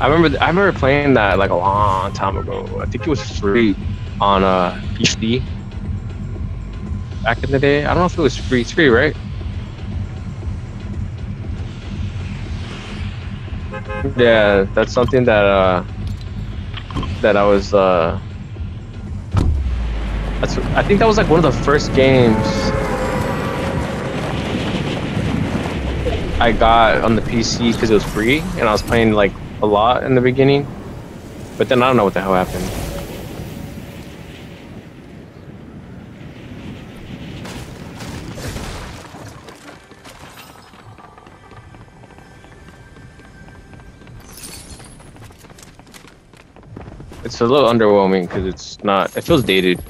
I remember I remember playing that like a long time ago. I think it was free on uh PC back in the day. I don't know if it was free. It's free, right? Yeah, that's something that uh that I was uh that's I think that was like one of the first games I got on the PC because it was free and I was playing like a lot in the beginning. But then I don't know what the hell happened. It's a little underwhelming because it's not. It feels dated.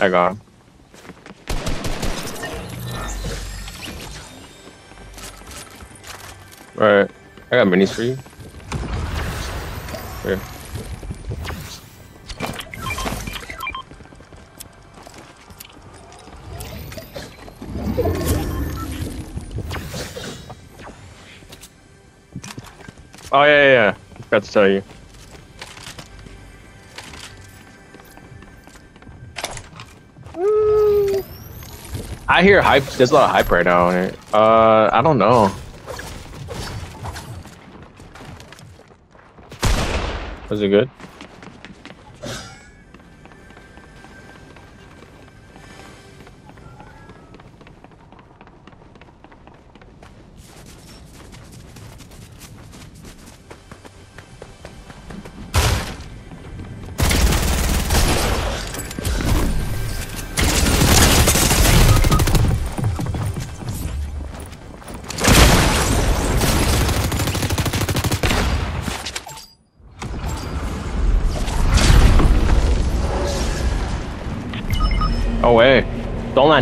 I got him. Alright. I got minis for you. Here. Oh yeah, yeah, yeah. Forgot to tell you. I hear hype. There's a lot of hype right now on it. Uh, I don't know. Was it good?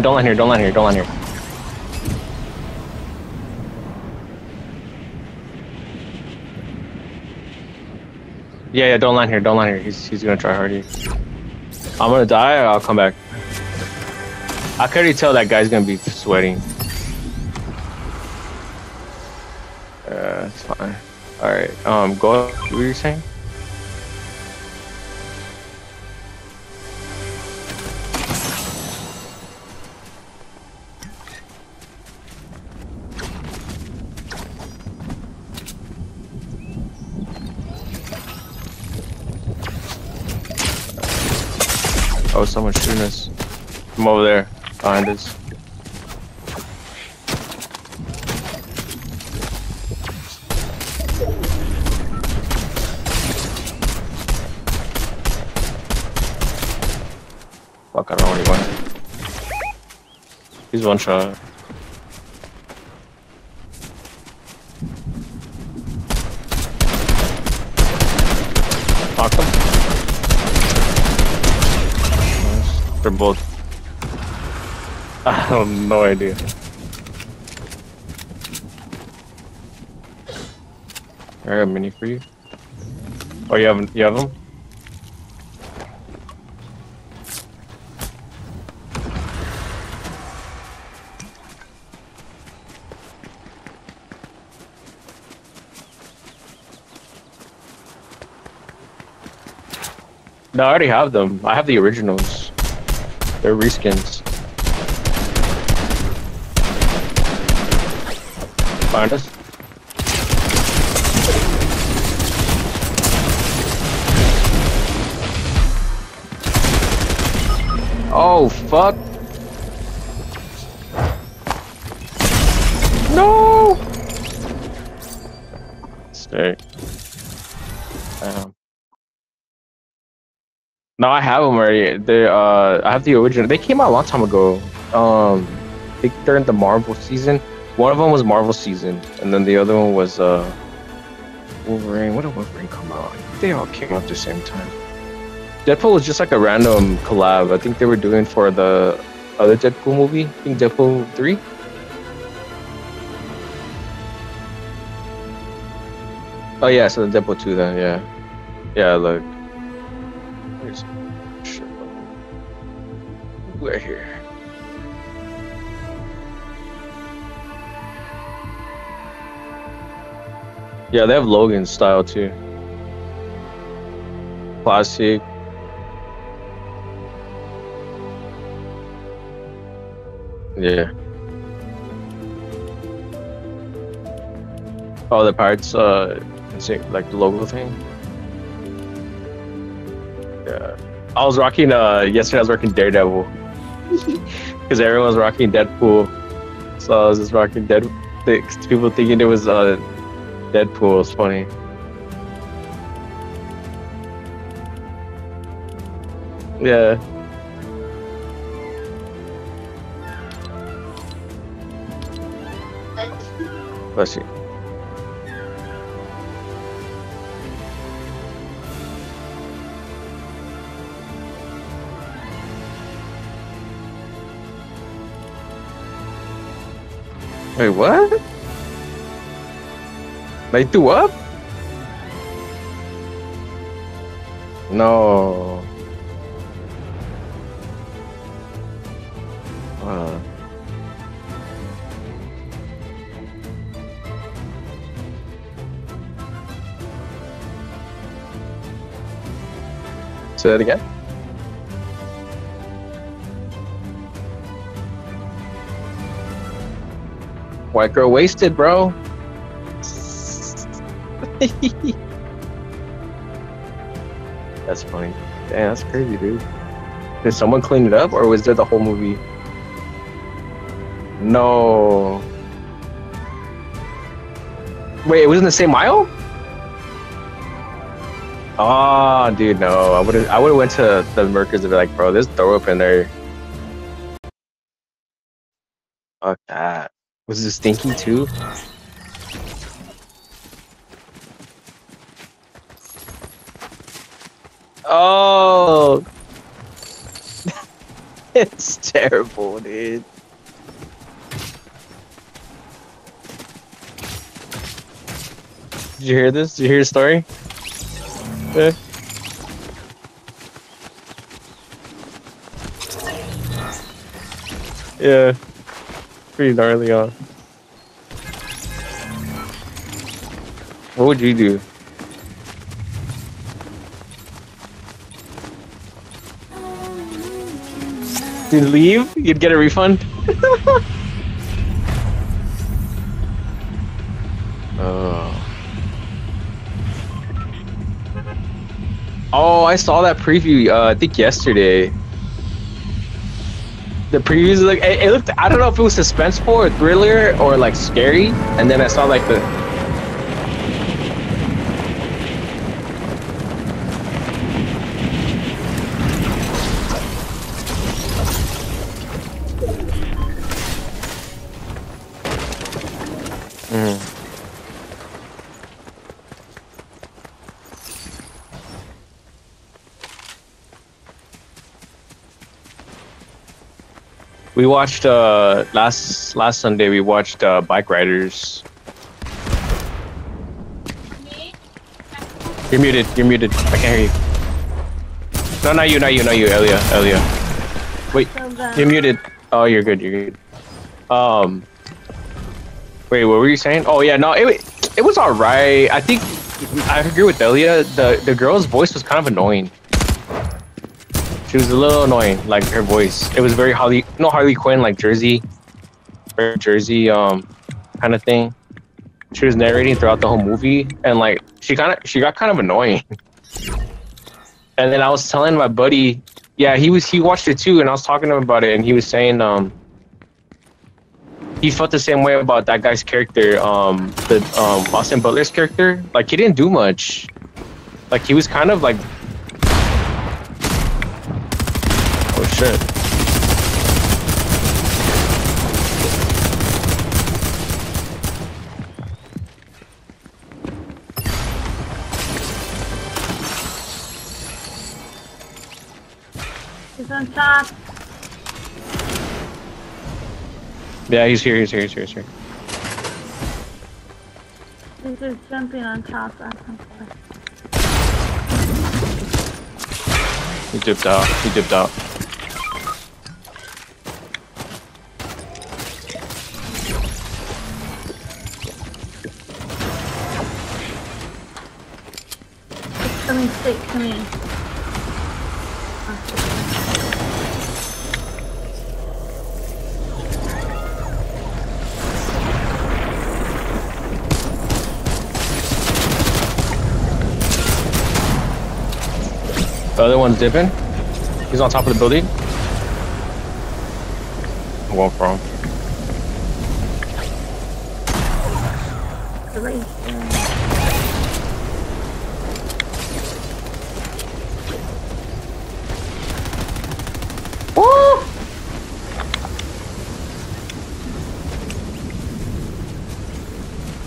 Land, don't land here, don't land here, don't land here. Yeah, yeah, don't land here, don't land here. He's he's gonna try hardy. I'm gonna die, or I'll come back. I can already tell that guy's gonna be sweating. Uh, it's fine. Alright, um, go, what were you saying? Someone's shooting us. From over there, behind us. Fuck, I don't he went. He's one shot. Knocked him. Nice. They're I have no idea. I got a mini for you. Oh, you have you have them? No, I already have them. I have the originals. They're reskins. Find us. Oh, fuck. No! Stay. No, I have them already. They, uh, I have the original. They came out a long time ago. Um, they're in the Marvel season. One of them was Marvel season, and then the other one was uh, Wolverine. When did Wolverine come out? They all came out at the same time. Deadpool was just like a random collab. I think they were doing for the other Deadpool movie. I think Deadpool three. Oh yeah, so the Deadpool two then. Yeah, yeah. Look. We're here. Yeah, they have Logan style too. Classic. Yeah. Oh, the parts. uh, like the logo thing. I was rocking, uh, yesterday I was rocking Daredevil. Because everyone was rocking Deadpool. So I was just rocking Dead. People thinking it was, uh, Deadpool. It's funny. Yeah. Bless you. Wait, what? They threw up? No. Uh. Say that again. White girl wasted, bro. that's funny. Damn, that's crazy, dude. Did someone clean it up, or was there the whole movie? No. Wait, it was in the same aisle? Oh, dude, no. I would have. I would have went to the Merkers and be like, bro, there's throw up in there. Was it stinky too? Oh, it's terrible, dude. Did you hear this? Did you hear the story? Eh. Yeah. Yeah. Pretty gnarly, on. What would you do? You'd leave? You'd get a refund? oh. Oh, I saw that preview, uh, I think yesterday. The previews, like, it, it looked, I don't know if it was suspenseful or thriller or, like, scary. And then I saw, like, the, We watched uh last last Sunday. We watched uh, Bike Riders. You're muted. You're muted. I can't hear you. No, not you. Not you. Not you. Elia. Elia. Wait. You're muted. Oh, you're good. You're good. Um. Wait. What were you saying? Oh yeah. No. It it was alright. I think I agree with Elia. The the girl's voice was kind of annoying. She was a little annoying, like her voice. It was very Harley, no Harley Quinn, like Jersey, very Jersey, um, kind of thing. She was narrating throughout the whole movie, and like she kind of, she got kind of annoying. and then I was telling my buddy, yeah, he was, he watched it too, and I was talking to him about it, and he was saying, um, he felt the same way about that guy's character, um, the um, Austin Butler's character. Like he didn't do much. Like he was kind of like Oh. He's on top. Yeah, he's here, he's here, he's here, he's here. He's just jumping on top. He dipped out. He dipped out. To me. The other one's dipping. He's on top of the building. I'm going for him. Great. Woo!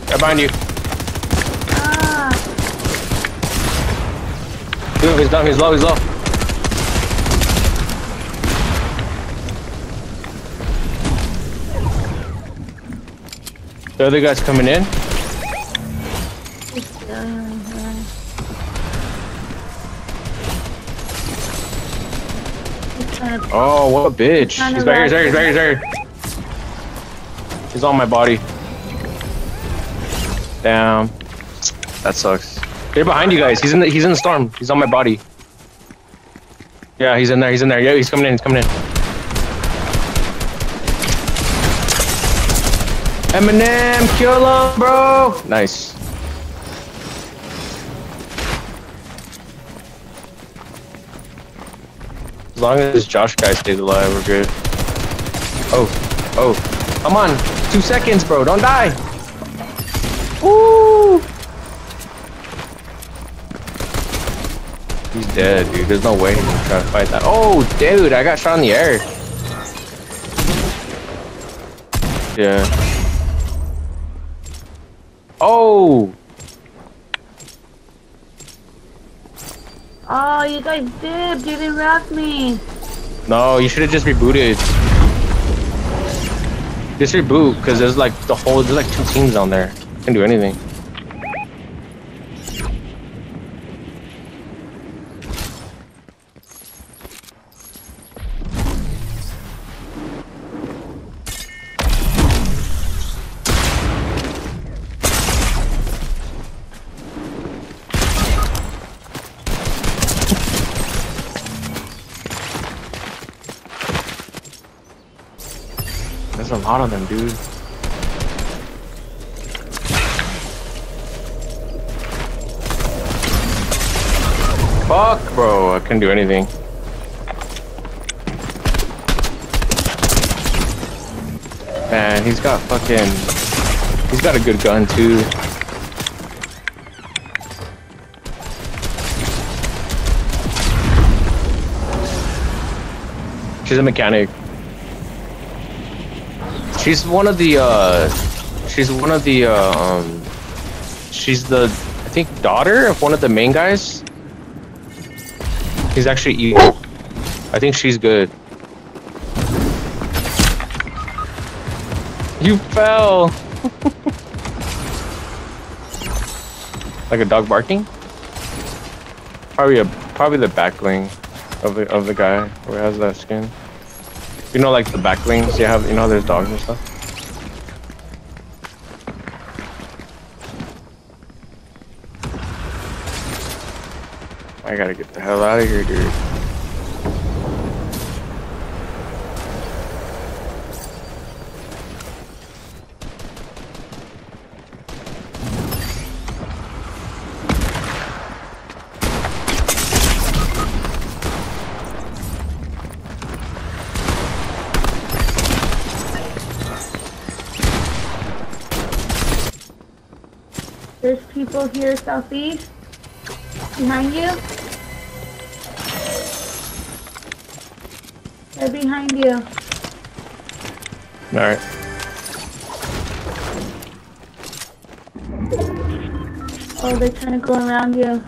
Yeah, behind you. Ah, Dude, he's down. He's low. He's low. The other guy's coming in. he's still in here. He's trying to Oh, what a bitch. He's right here. He's right here. He's right right. here. He's right here. He's on my body. Damn. That sucks. They're behind you guys. He's in the he's in the storm. He's on my body. Yeah, he's in there. He's in there. Yeah, he's coming in. He's coming in. Eminem, kill him, bro. Nice. As long as this Josh guy stays alive, we're good. Oh, oh, come on, two seconds, bro. Don't die. Woo! He's dead, dude. There's no way he's gonna try to fight that. Oh, dude, I got shot in the air. Yeah. Oh, Oh, you guys dipped. You didn't wrap me. no, you should have just rebooted. Just reboot, because there's like the whole, there's like two teams on there. Can't do anything. Couldn't do anything. Man, he's got fucking. He's got a good gun, too. She's a mechanic. She's one of the, uh. She's one of the, uh, um. She's the, I think, daughter of one of the main guys. He's actually evil. I think she's good. You fell! like a dog barking? Probably a probably the backling of the of the guy who has that skin. You know like the backlings you have you know there's dogs and stuff? I gotta get the hell out of here, dude. There's people here southeast. Behind you. They're behind you. Alright. Oh, they're trying to go around you.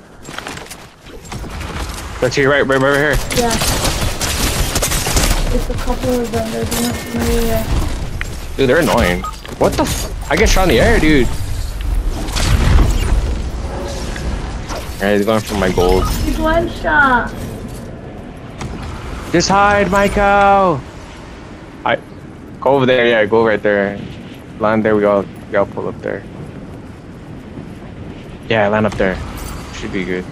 That's you right, right, right, right here. Yeah. There's a couple of them. They're doing familiar. Dude, they're annoying. What the f- I get shot in the air, dude. Alright, he's going for my gold. He's one shot. Just hide, Michael! I go over there, yeah, go right there. Land there, we all we all pull up there. Yeah, land up there. Should be good.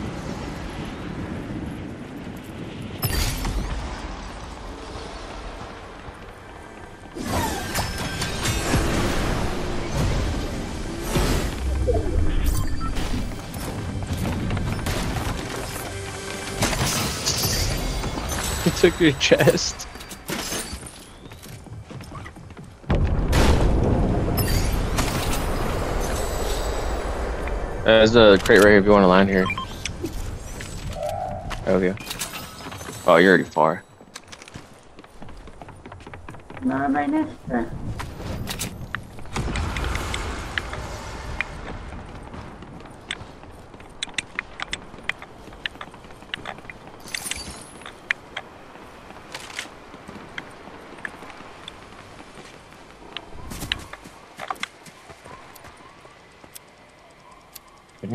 Took your chest. Uh, there's a crate right here if you want to land here. Oh yeah. Oh, you're already far. Not right next to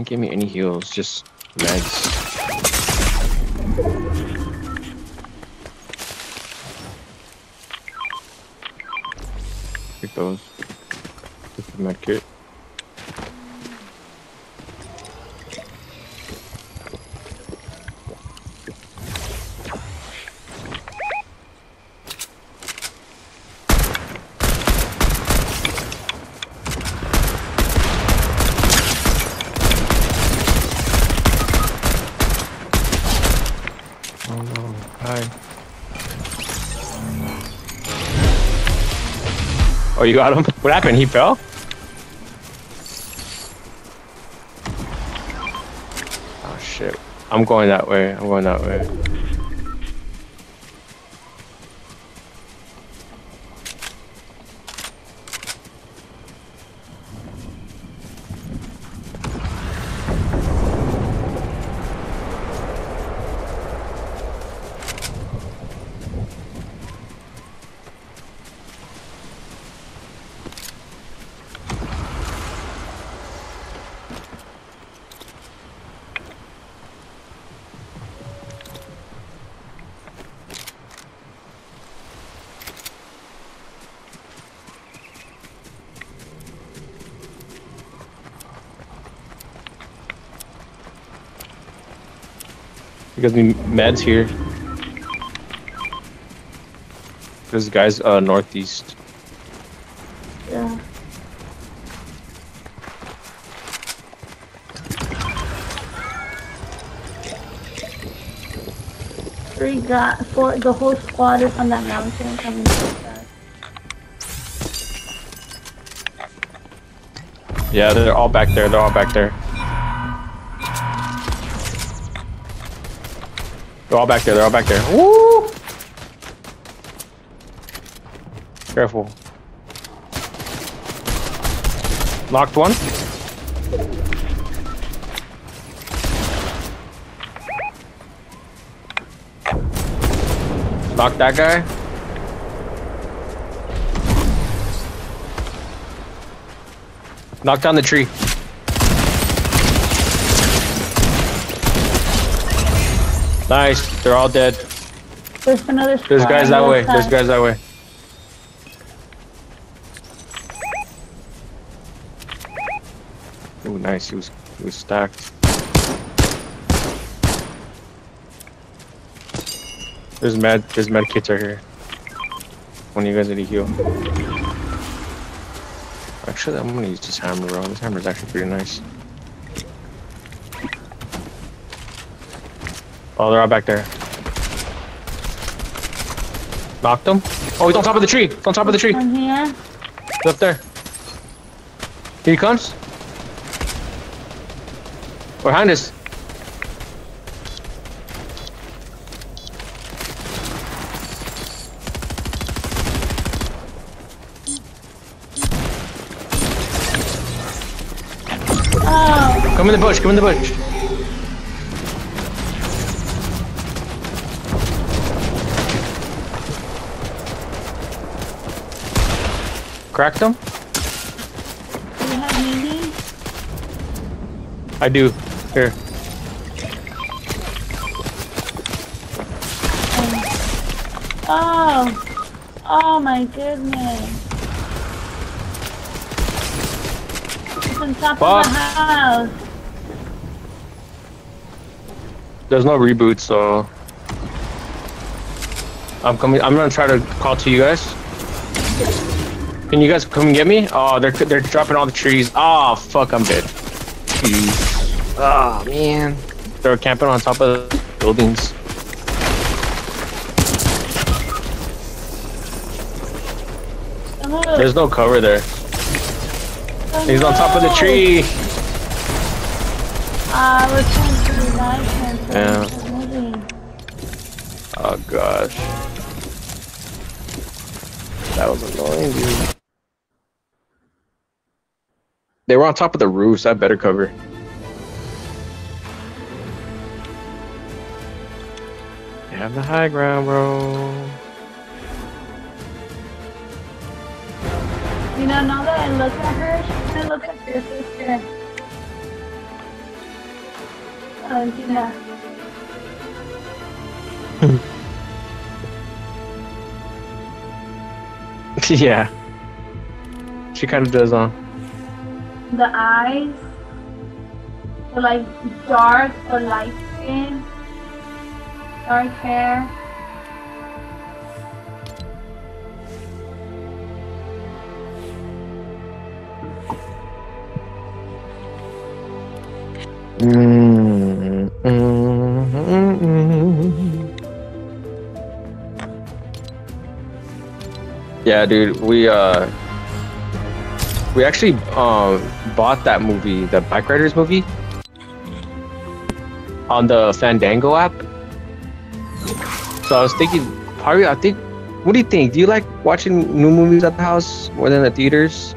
give me any heals, just meds. Take those. Take the med you got him? What happened? He fell? Oh shit. I'm going that way. I'm going that way. Because me meds here. This guy's uh northeast. Yeah. Three got four. The whole squad is on that mountain coming. Yeah, they're all back there. They're all back there. They're all back there. They're all back there. Woo! Careful. Locked one. Knock that guy. Knock down the tree. Nice. They're all dead. There's another squad. There's guys that way. other There's guys that way. Oh, nice. He was he was stacked. There's med there's med kits right here. One of you guys need to heal. Actually, I'm gonna use this hammer, bro. This hammer is actually pretty nice. Oh, they're all back there. Knocked him. Oh, he's on top of the tree. He's on top of the tree. Here. He's up there. Here he comes. Behind us. Oh, Come in the bush. Come in the bush. Cracked him. do you have Mimi? I do. Here. Oh, oh my goodness. It's on top Fuck. of the house. There's no reboot, so I'm coming. I'm gonna try to call to you guys. Can you guys come get me? Oh, they're they're dropping all the trees. Oh, fuck, I'm dead. Oh, man. They're camping on top of buildings. There's no cover there. Oh, He's no. on top of the tree. Uh, we're trying to revive him. Yeah. Oh gosh. That was annoying, dude. They were on top of the roof, so I better cover. You have the high ground, bro. You know, now that I look at her, she kind of looks like your sister. Oh, Valentina. yeah. She kind of does, huh? The eyes, the like dark or light skin, dark hair. Mm, mm, mm, mm. Yeah, dude, we uh we actually um bought that movie, the Bike Riders movie on the Fandango app. So I was thinking probably I think what do you think? Do you like watching new movies at the house more than the theaters?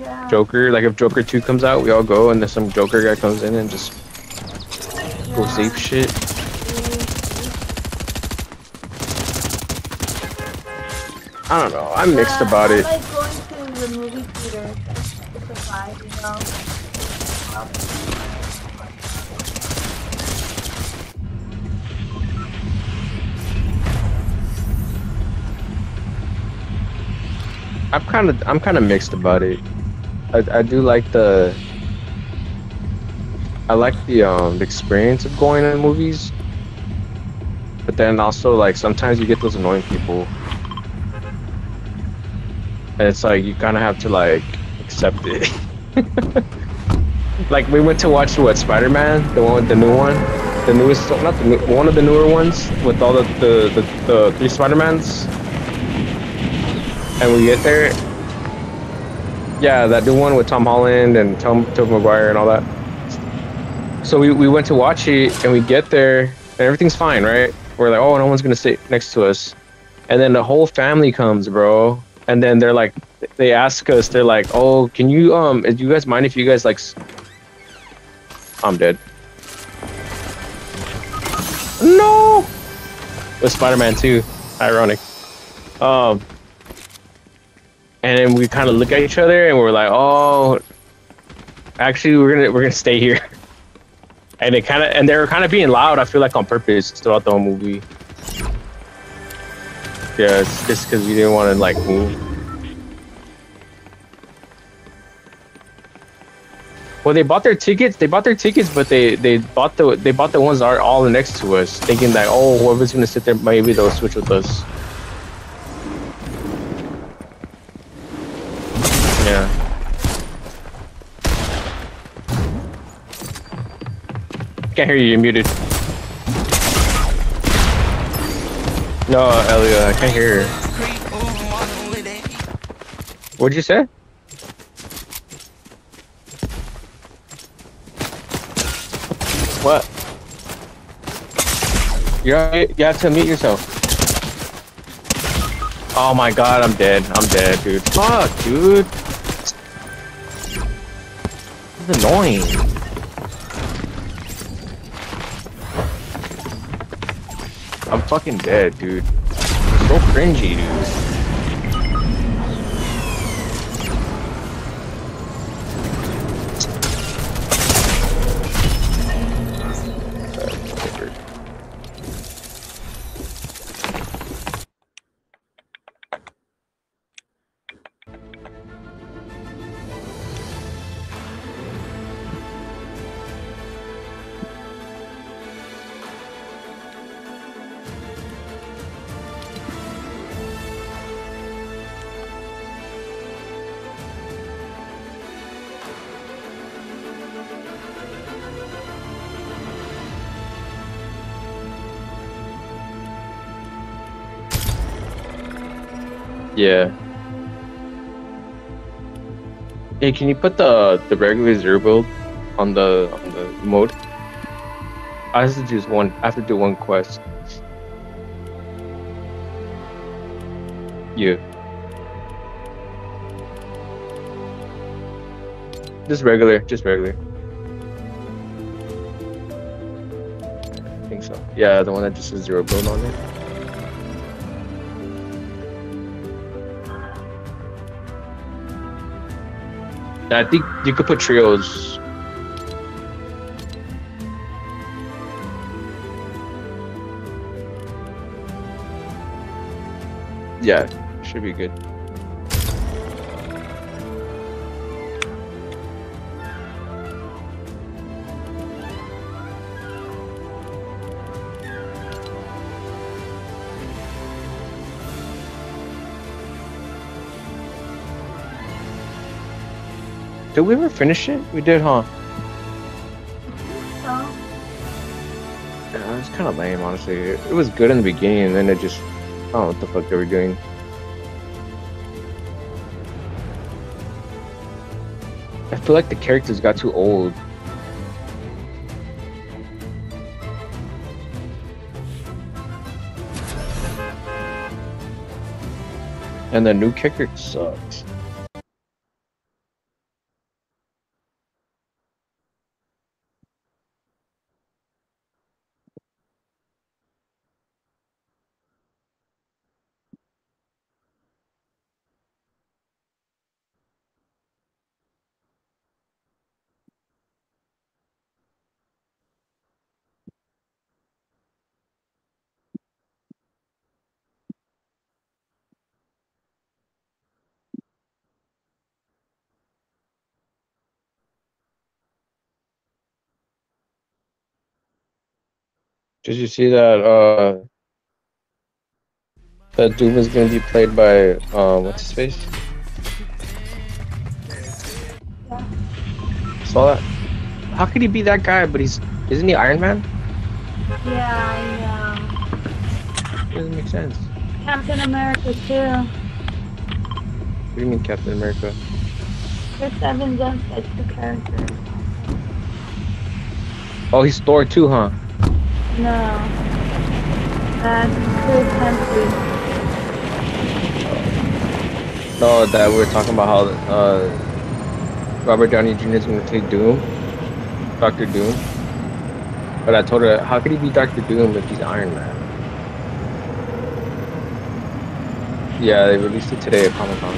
Yeah. Joker. Like if Joker two comes out, we all go, and then some Joker guy comes in and just go yeah. save shit. I don't know. I'm mixed Yeah, about I it. like going to the movie theater. It's, it's a vibe, you know. I'm kind of I'm kind of mixed about it. I, I do like the I like the um the experience of going to movies, but then also like sometimes you get those annoying people, and it's like you kind of have to like accept it. like we went to watch what Spider-Man, the one, with the new one, the newest, not the new, one of the newer ones with all the the the, the three Spider-Mans and we get there. Yeah, that new one with Tom Holland and Tom Tobey Maguire and all that. So we, we went to watch it and we get there and everything's fine, right? We're like, oh, no one's gonna sit next to us, and then the whole family comes, bro. And then they're like, they ask us, they're like, oh, can you um, do you guys mind if you guys like? I'm dead. No. With Spider-Man 2, ironic. Um, and then we kind of look at each other and we're like, "Oh, actually, we're gonna we're gonna stay here." And they kind of and they were kind of being loud. I feel like on purpose throughout the whole movie. Yeah, it's just because we didn't want to like move. Well, they bought their tickets. They bought their tickets, but they they bought the they bought the ones that are all next to us, thinking that oh, whoever's gonna sit there, maybe they'll switch with us. Can't hear you. You're muted. No, Elia, I can't hear. What'd you say? What? You you have to mute yourself. Oh my god, I'm dead. I'm dead, dude. Fuck, dude. This is annoying. I'm fucking dead, dude. So cringy, dude. Yeah. Hey, can you put the the regular zero build on the on the mode? I have to do one. I have to do one quest. Yeah. Just regular, just regular. I think so. Yeah, the one that just says zero build on it. I think you could put trios. Yeah, should be good. Did we ever finish it? We did, huh? Yeah, it was kind of lame, honestly. It, it was good in the beginning, and then it just, I don't know what the fuck they were doing. I feel like the characters got too old. And the new kicker sucks. Did you see that? Uh, that Doom is gonna be played by uh, what's his face? yeah. Saw that? How could he be that guy? But he's isn't he Iron Man? Yeah, and Doesn't make sense. Captain America too. What do you mean Captain America? Chris Evans does such the character. Oh, he's Thor too, huh? No. That's Chris Hemsworth. No, that we were talking about how uh, Robert Downey Jr. is gonna play Doom, Doctor Doom. But I told her, how could he be Doctor Doom if he's Iron Man? Yeah, they released it today at Comic Con.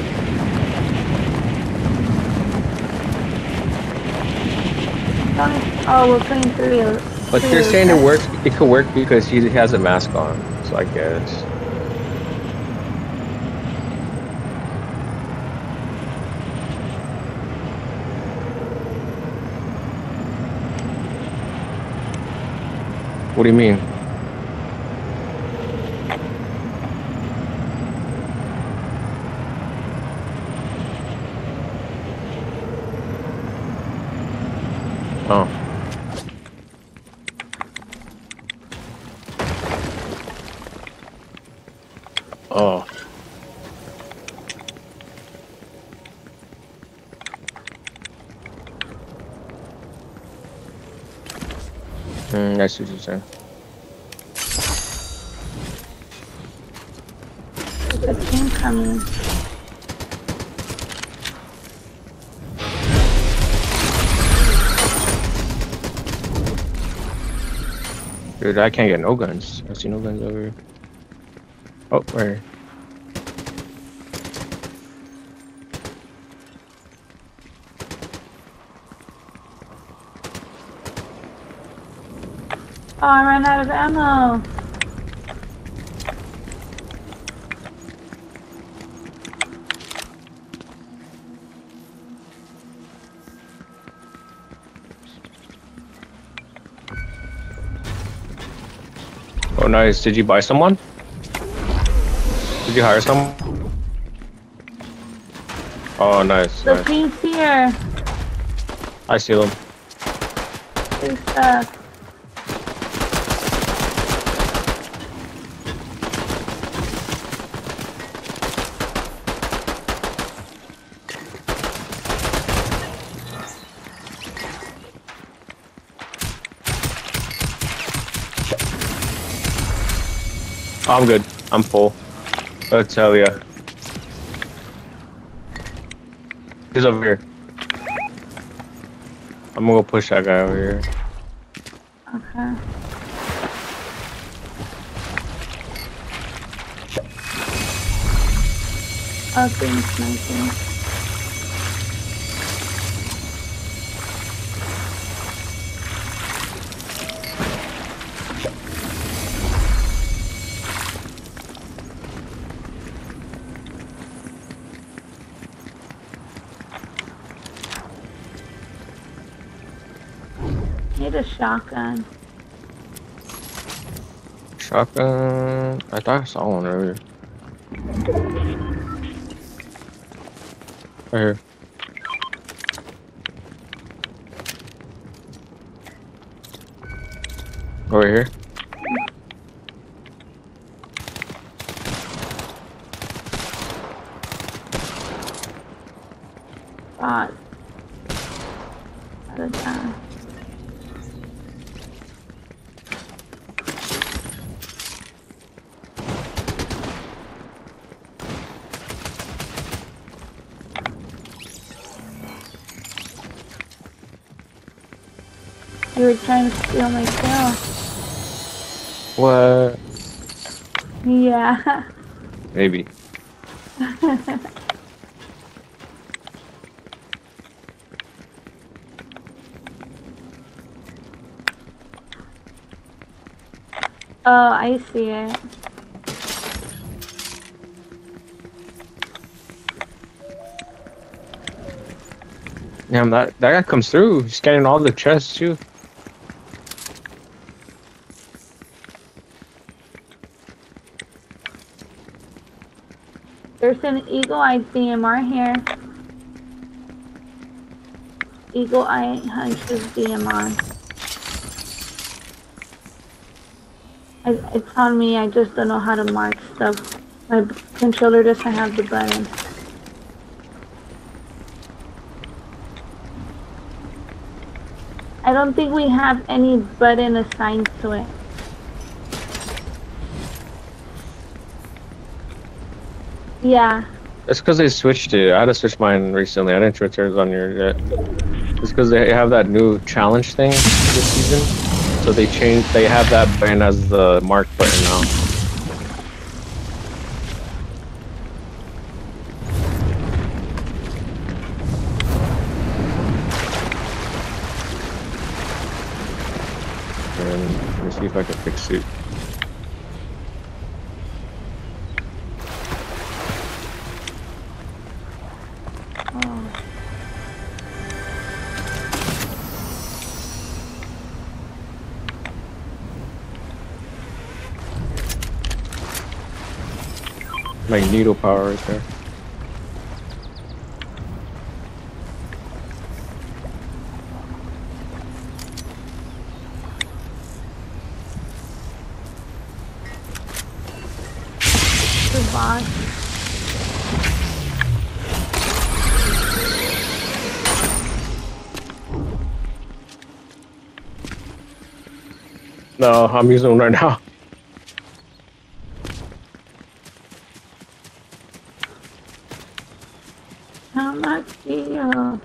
Oh, we're playing three. But they're saying it works. It could work because he has a mask on. So I guess. What do you mean? Oh. Oh. Hmm, I see what you're saying. Dude, I can't get no guns. I see no guns over here. Oh, where? Oh, I ran out of ammo. Oh, nice. Did you buy someone? Did you hire someone? Oh, nice. The nice. here. I see them. They're stuck. I'm good. I'm full. Let's tell ya. He's over here. I'm gonna go push that guy over here. Okay. Oh, things sniping. Shotgun. Shotgun. I thought I saw one earlier. Right here. Over here. Bot. Out of time. You were trying to steal my kill. What? Yeah. Maybe. Oh, I see it. Damn, that that guy comes through. He's getting all the chests too. There's an eagle-eyed DMR here. Eagle-eye hunches DMR. It's on me, I just don't know how to mark stuff. My controller doesn't have the button. I don't think we have any button assigned to it. Yeah, It's because they switched it. I had to switch mine recently. I didn't switch yours on your yet. It's because they have that new challenge thing this season. So they changed. They have that button as the mark Like needle power right there. the boss. No, I'm using one right now. How much do you?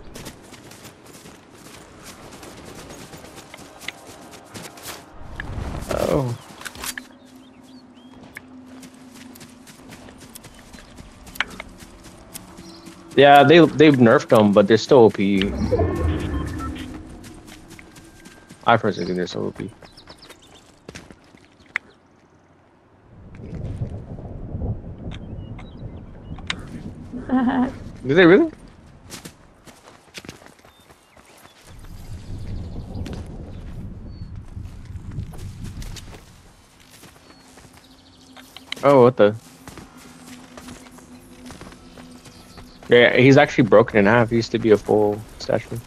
Oh. Yeah, they they've nerfed them, but they're still OP. I personally think they're still OP. Did they really? Yeah, he's actually broken in half. He used to be a full statue.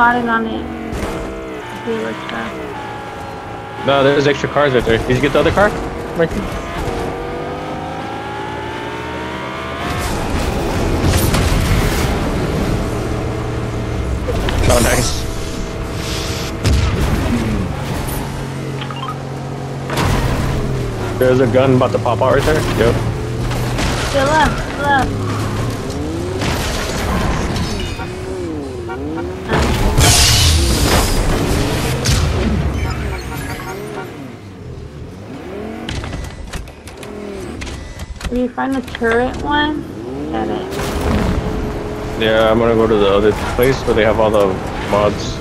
You should have got it on it. No, there's extra cars right there. Did you get the other car? Oh, nice. There's a gun about to pop out right there. Yep. Still left, still left. Find the turret one, get it. Yeah, I'm gonna go to the other place where they have all the mods.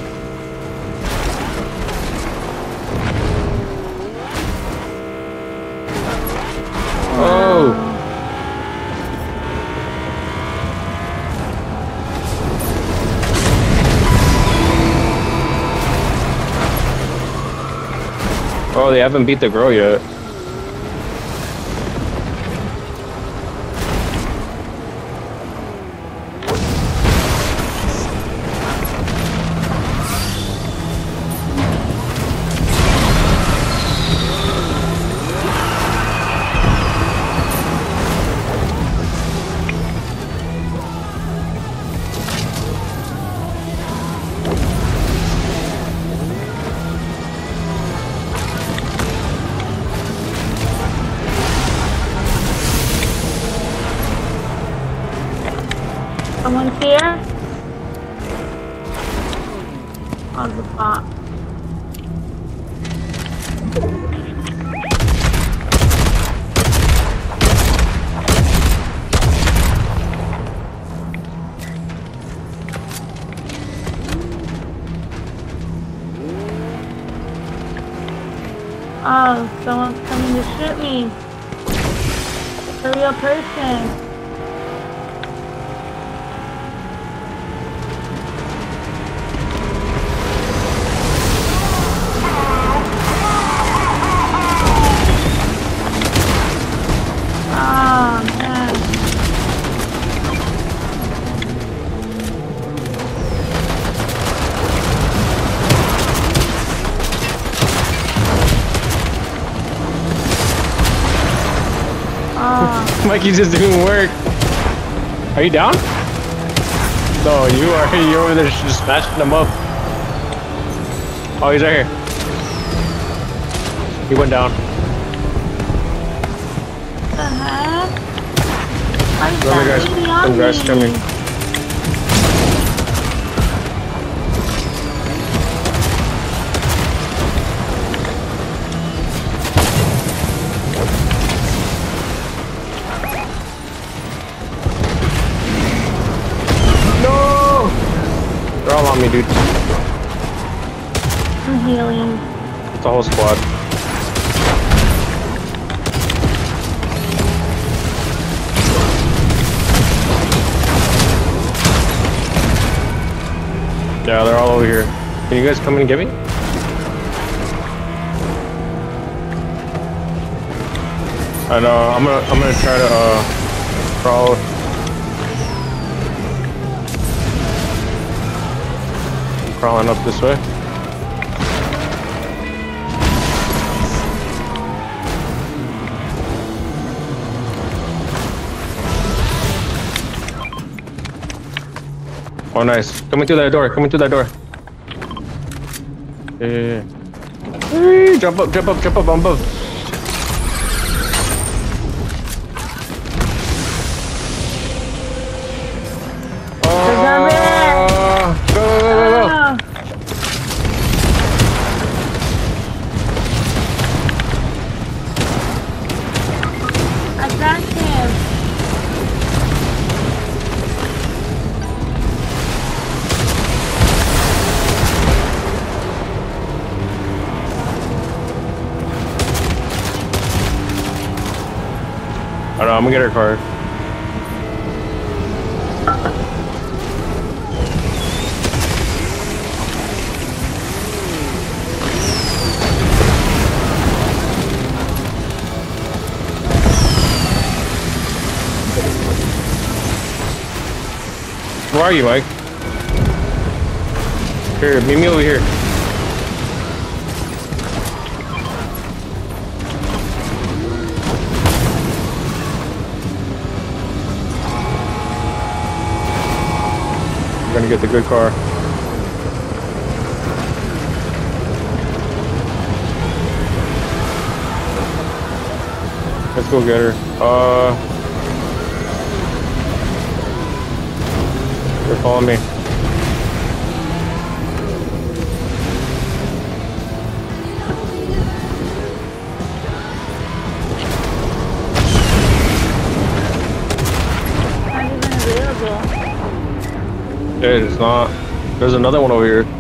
Oh. Oh, they haven't beat the girl yet. Mikey's just didn't work. Are you down? No, you are. You're over there just smashing them up. Oh, he's right here. He went down. the heck? Why is that guy's, on guy's coming. Some healing. It's a whole squad. Yeah, they're all over here. Can you guys come in and get me? I know. I'm gonna. I'm gonna try to uh, crawl. Crawling up this way. Oh, nice. Coming through that door. Coming through that door. Yeah. Hey, Jump up, jump up, jump up, I'm above. Get her card. Where are you, Mike? Here, meet me over here. Get the good car. Let's go get her. Uh, they're following me. It's not. There's another one over here.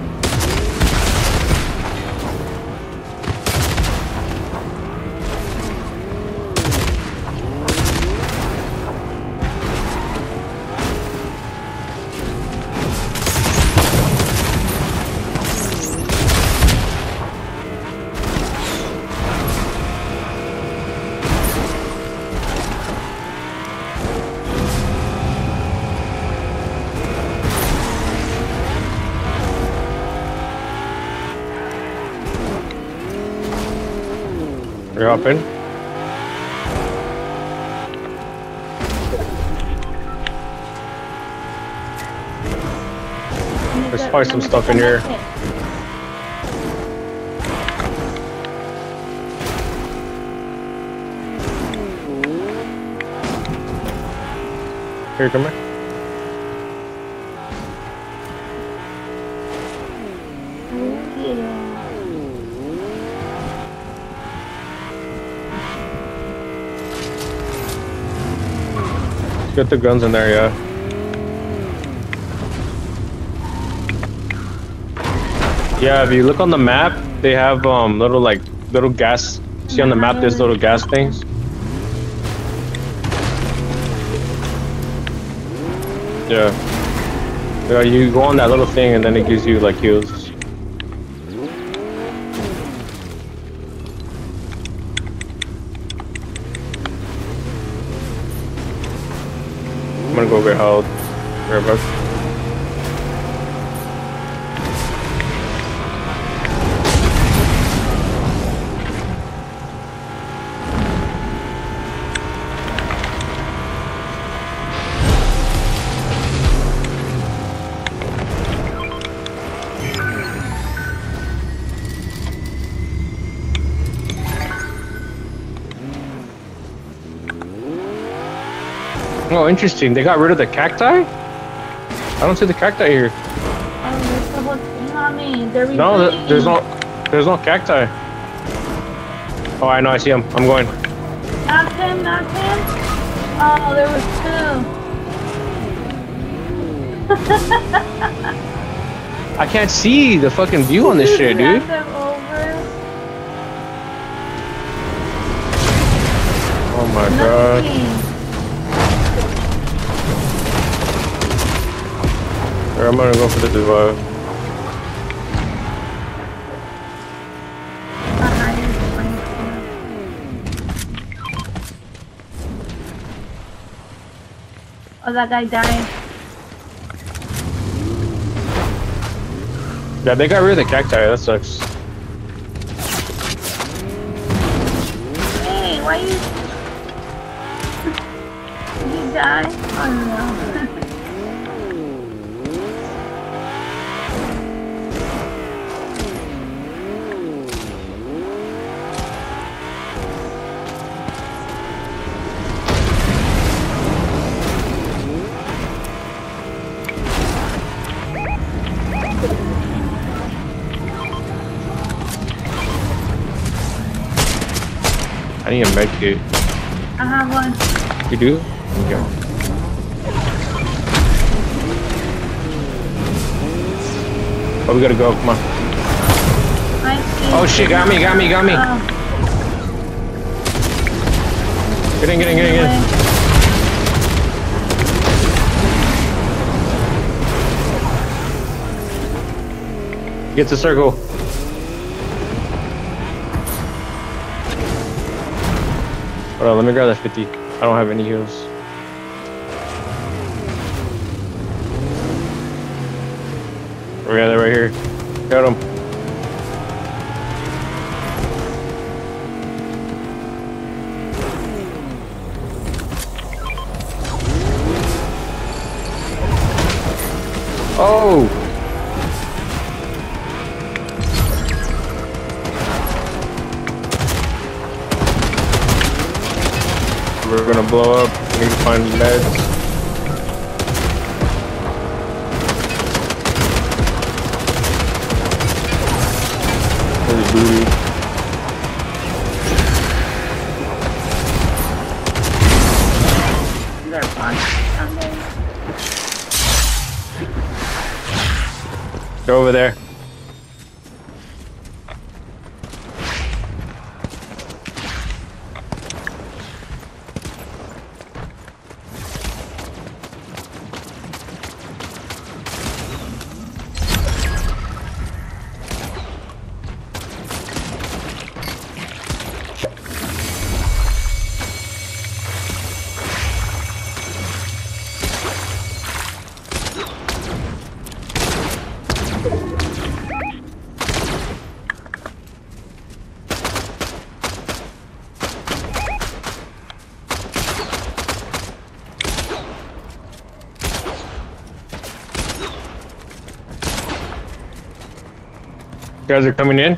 Some stuff in here. Here, come here. Get the guns in there, yeah. Yeah, if you look on the map, they have um little like little gas. See on the map, there's little gas things. Yeah. Yeah, you go on that little thing and then it gives you like heals. I'm gonna go get health. Right Oh, interesting. They got rid of the cacti? I don't see the cacti here. Oh, there's the whole thing on me. They're No, th- there's no, there's no cacti. Oh, I know. I see them. I'm going. Knocked him, knocked him. Oh, there was two. I can't see the fucking view on this shit, dude. Oh my god. Nothing. I'm gonna go for the you. Oh, that guy died. Yeah, they got rid of the cacti. That sucks. Do? Okay. Oh, we gotta go. Come on. Oh shit! Got me! Got me! Got me! Oh, Get in! Get in! Get in! Get in! Get to circle. Hold on, let me grab that 50. I don't have any heals. We got it right here. Got him. Guys are coming in?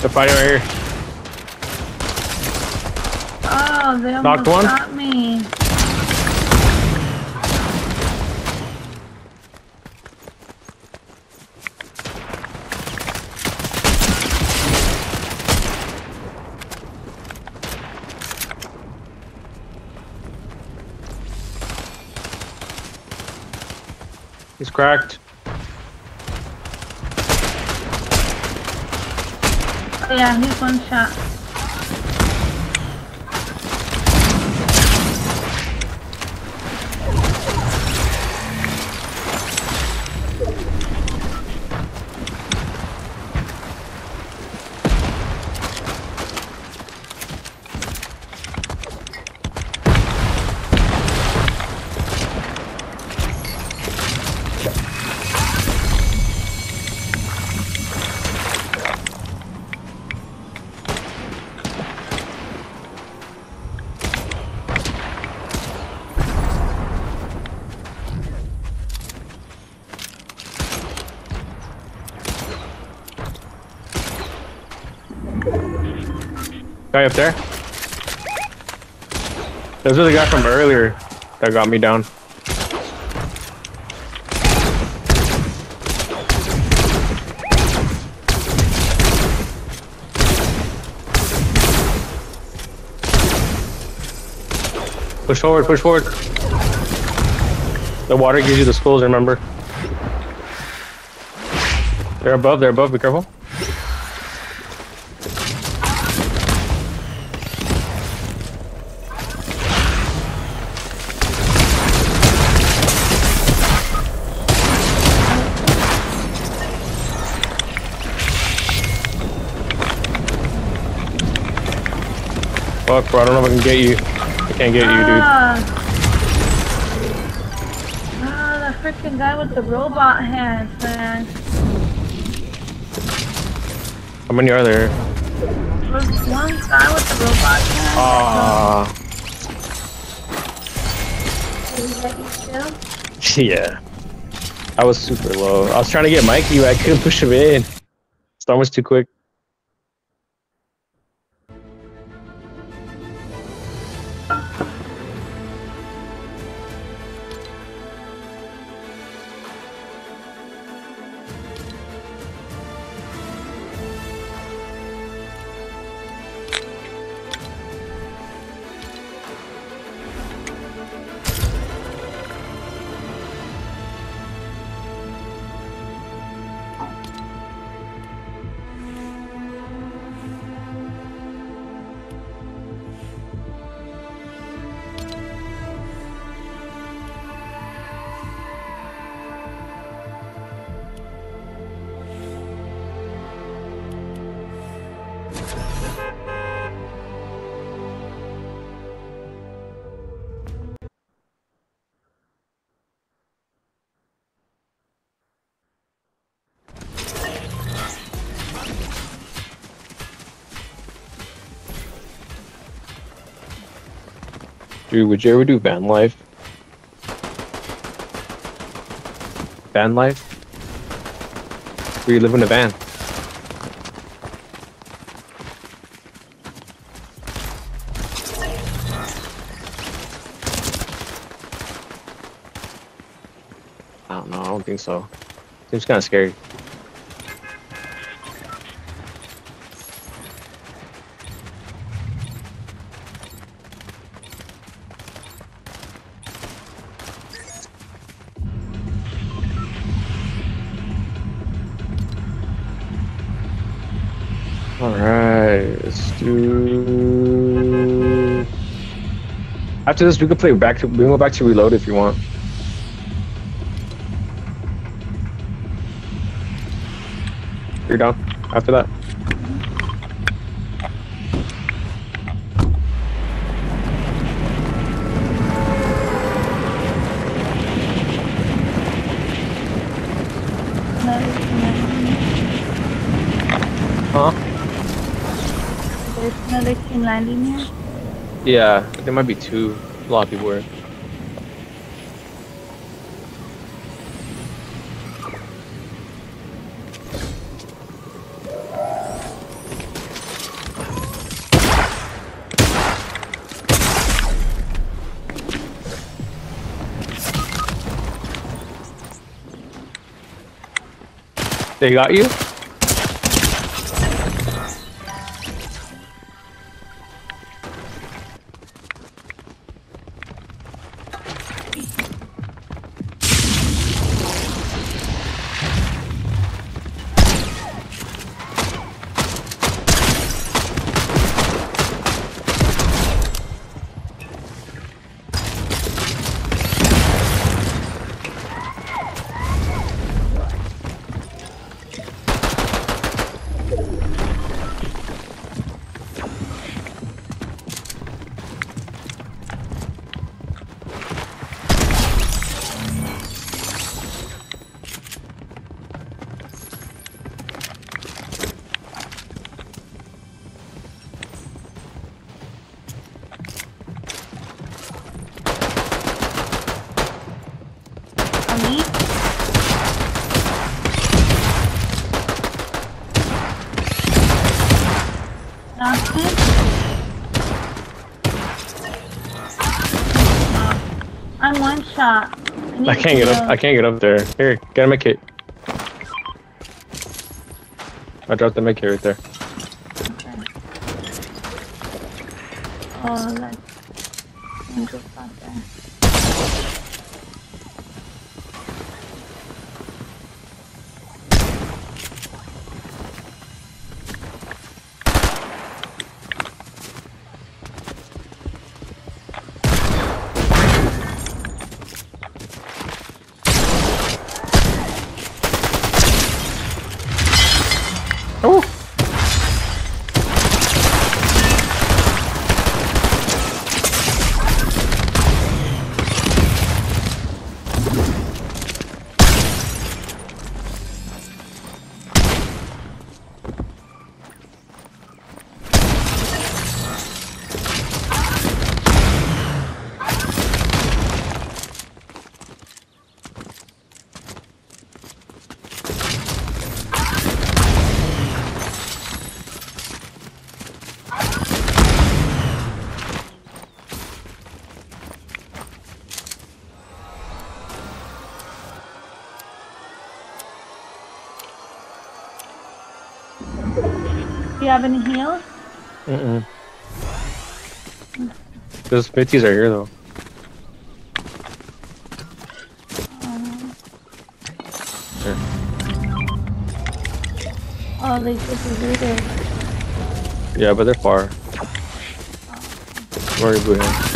They're fighting right here. Oh, they almost Knocked one? Guy up there? This is the guy from earlier that got me down. Push forward, push forward. The water gives you the spills, remember. They're above, they're above, be careful. I don't know if I can get you. I can't get you, dude. Ah, Ah, the freaking guy with the robot hands, man. How many are there? There's one guy with the robot hands. Ah, Did he let you kill? yeah. I was super low. I was trying to get Mikey, but I couldn't push him in. Storm was too quick. Would you ever do van life? Van life? Where you live in a van? I don't know, I don't think so. Seems kind of scary. After this, we could play back to. We can go back to reload if you want. You're done after that. Huh? There's another team landing here. Yeah, there might be two. A lot of people were. They got you? I can't get up. I can't get up there. Here, get a kit. I dropped the med right there. Those Smithies are here though. Um, Here. oh, they disappeared. Yeah, but they're far. Where are you blue hand?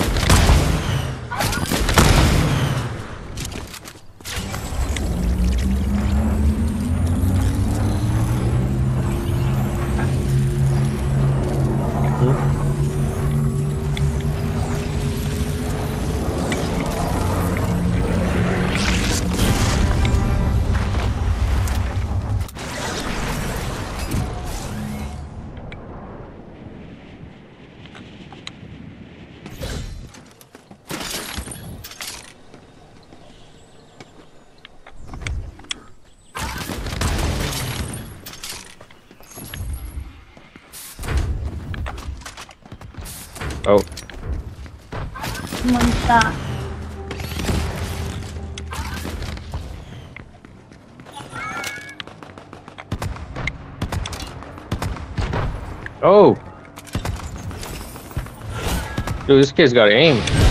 Dude, this kid's got aim.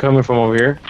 Coming from over here.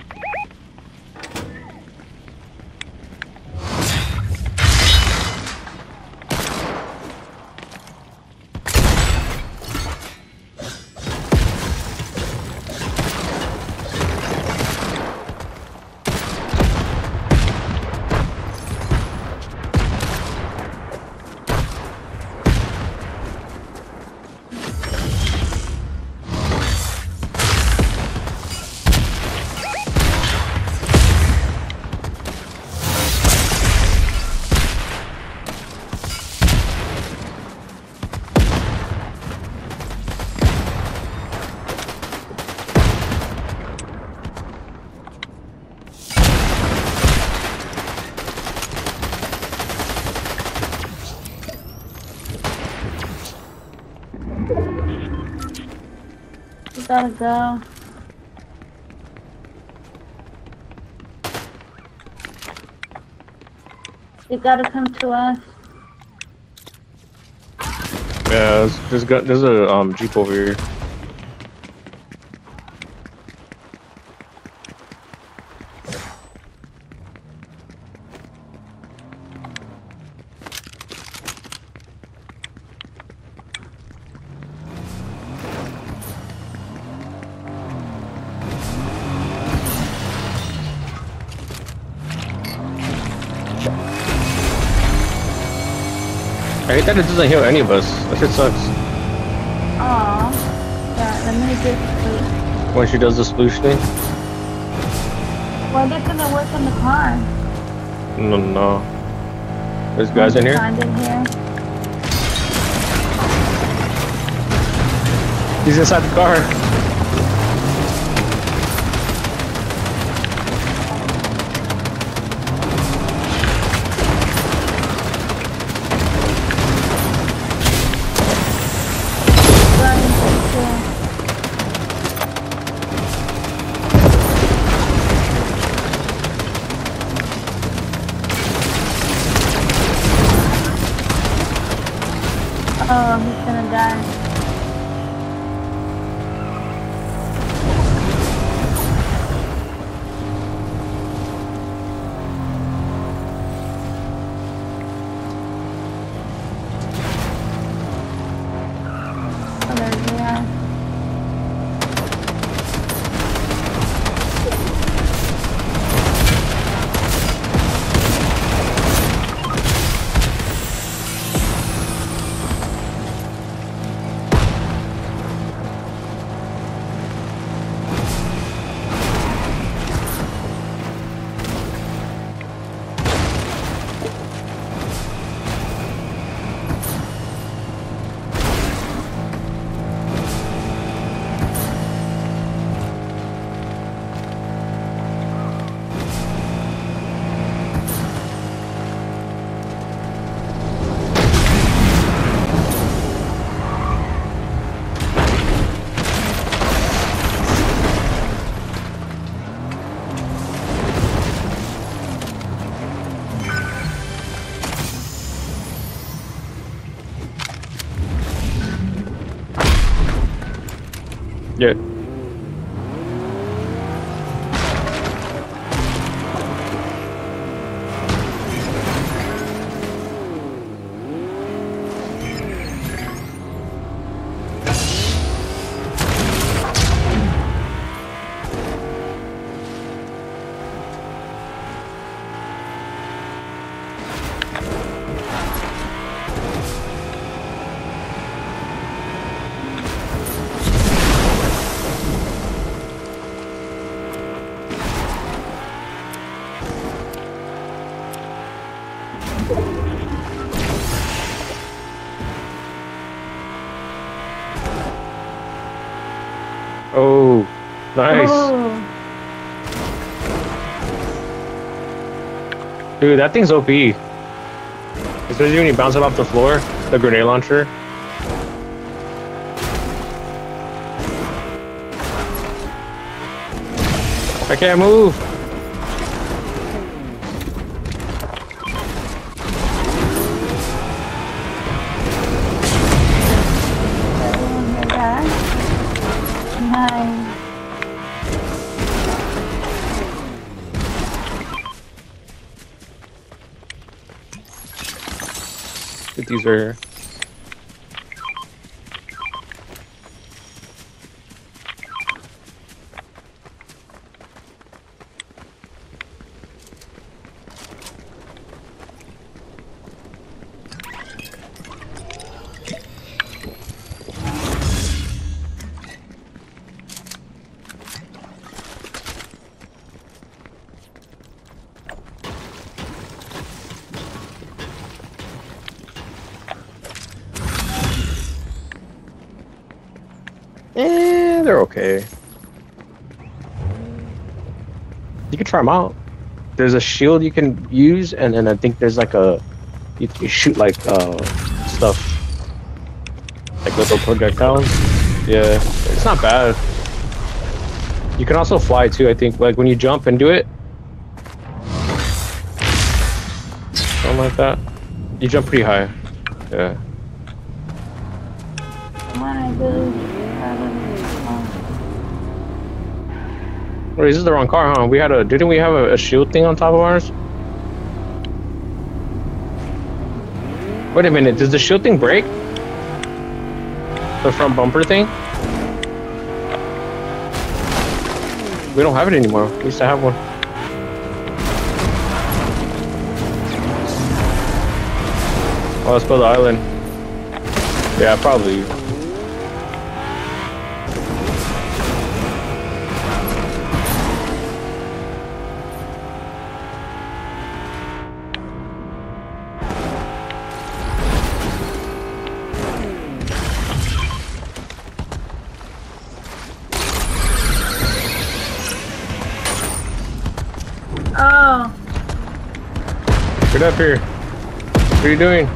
Gotta go. You gotta come to us. Yeah, there's, there's got there's a um jeep over here. I hate that it doesn't heal any of us. That shit sucks. Aw. Yeah, let me just When she does the sploosh thing. Why this doesn't work in the car? No, no. There's guys in here. In here. He's inside the car. Nice. Oh, Dude, that thing's OP. Especially when you bounce it off the floor, the grenade launcher. I can't move. Get they're okay. You can try them out. There's a shield you can use, and then I think there's like a you, you shoot like uh stuff like little projectiles. Yeah, it's not bad. You can also fly too. I think like when you jump and do it, something like that. You jump pretty high. Yeah. Wait, this is the wrong car, huh? We had a didn't we have a, a shield thing on top of ours? Wait a minute, does the shield thing break? The front bumper thing? We don't have it anymore. We used to have one. Oh, let's to the island. Yeah, probably. Get up here. What are you doing?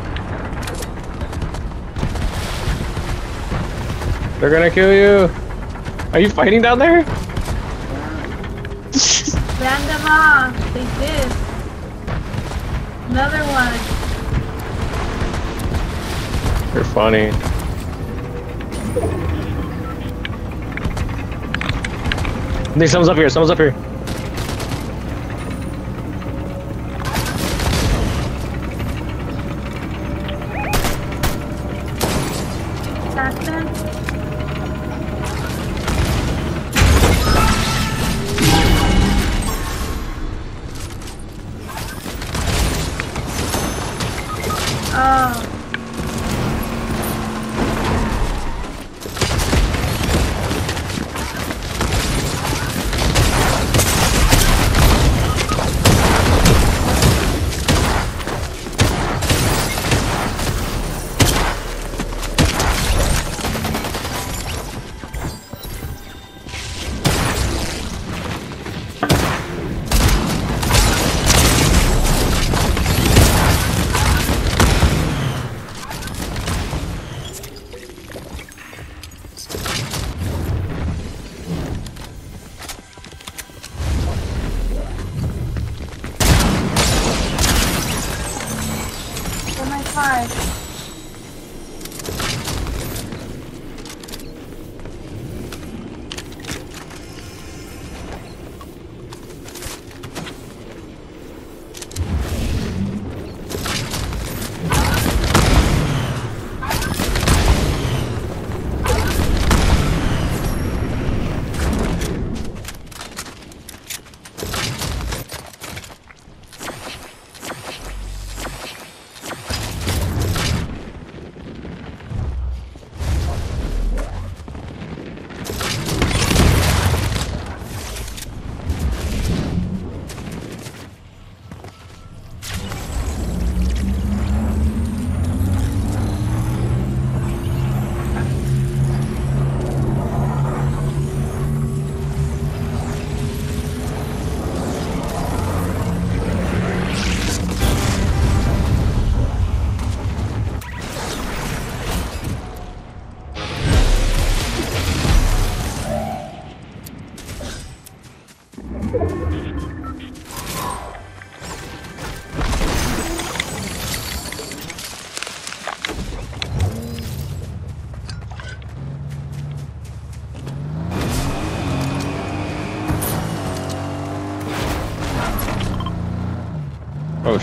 They're gonna kill you. Are you fighting down there? ran them off. They did. Another one. You're funny. I think someone's up here. Someone's up here.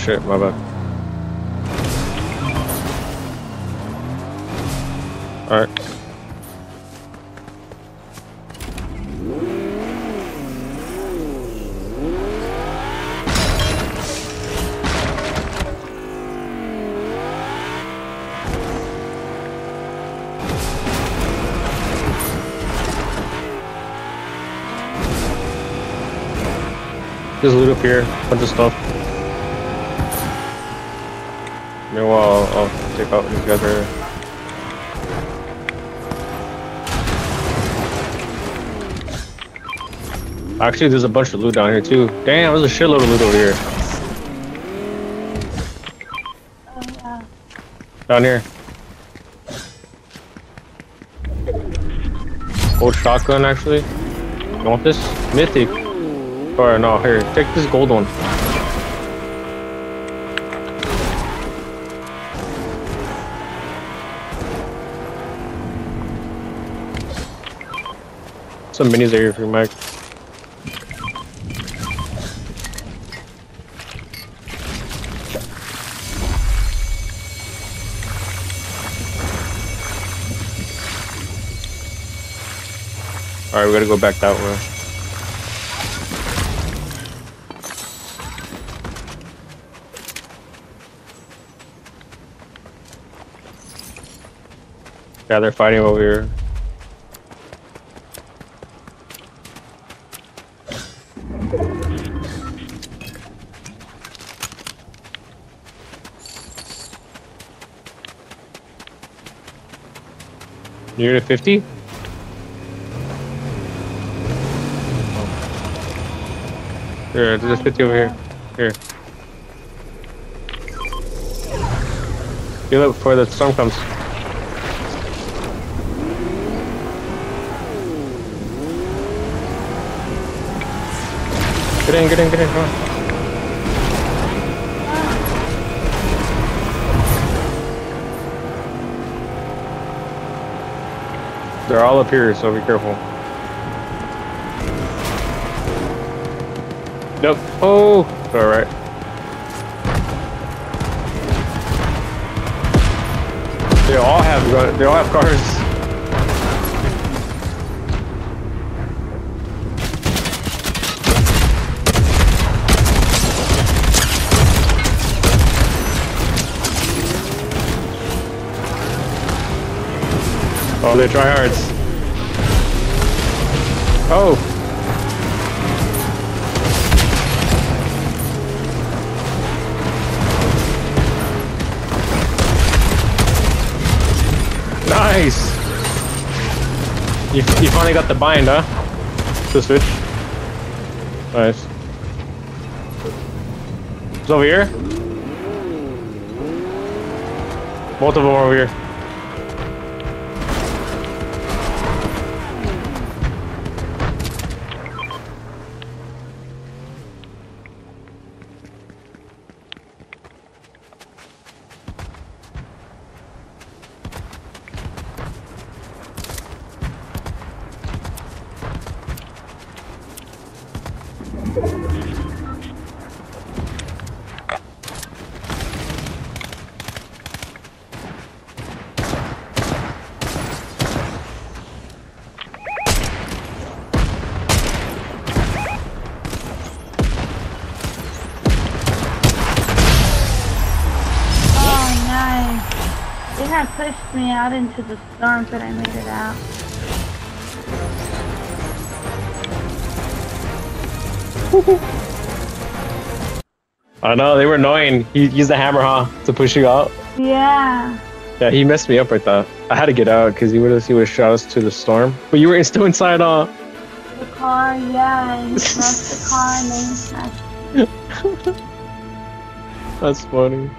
Shit, my bad. Alright. There's loot up here, bunch of stuff. Meanwhile, I'll, I'll take out these guys here. Actually, there's a bunch of loot down here too. Damn, there's a shitload of loot over here. Oh yeah. Down here. Old shotgun, actually. You want this? Mythic. Or no, here, take this gold one. Some minis are here for Mike. Alright, we gotta go back that way. Yeah, they're fighting over here. Near to 50? Here, there's a 50 over here. Here. Heal up before the storm comes. Get in, get in, get in, come on. They're all up here, so be careful. Nope. Oh, all right. They all have they all have cars. Oh, they're tryhards. Oh. Nice. You, you finally got the bind, huh? The switch. Nice. It's over here. Both of them over here. Out into the storm, but I made it out. I know they were annoying. He used the hammer, huh, to push you out. Yeah. Yeah, he messed me up with that. I had to get out because he would have he would shot us to the storm. But you were still inside, huh? The car, yeah. And smashed the car and then smashed. That's funny.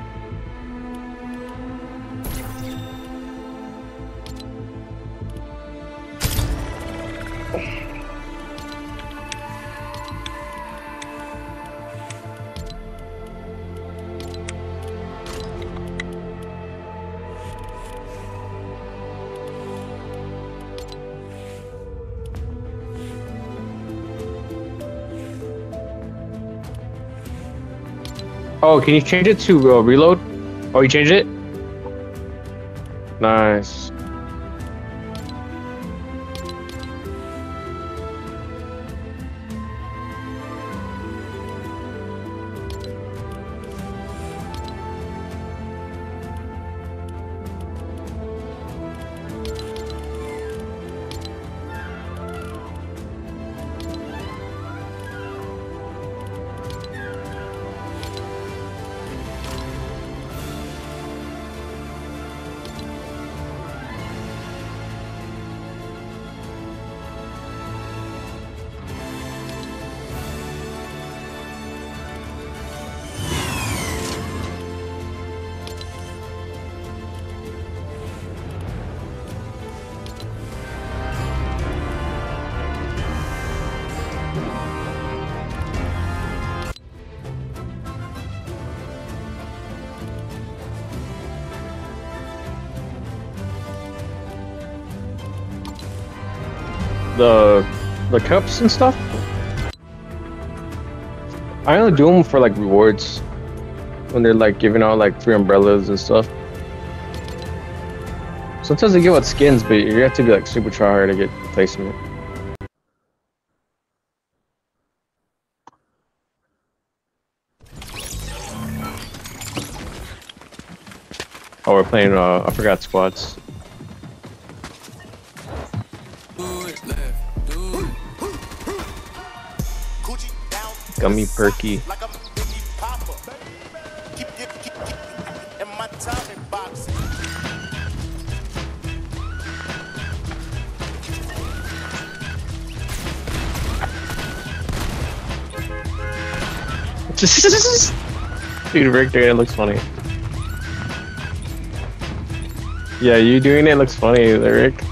Can you change it to uh, reload? Oh, you changed it? Nice. The the cups and stuff. I only do them for like rewards when they're like giving out like free umbrellas and stuff. Sometimes they give out skins, but you have to be like super try hard to get placement. Oh, we're playing. Uh, I forgot squads. Gummy perky. Dude, Rick doing it looks funny. Yeah, you doing it looks funny, Rick.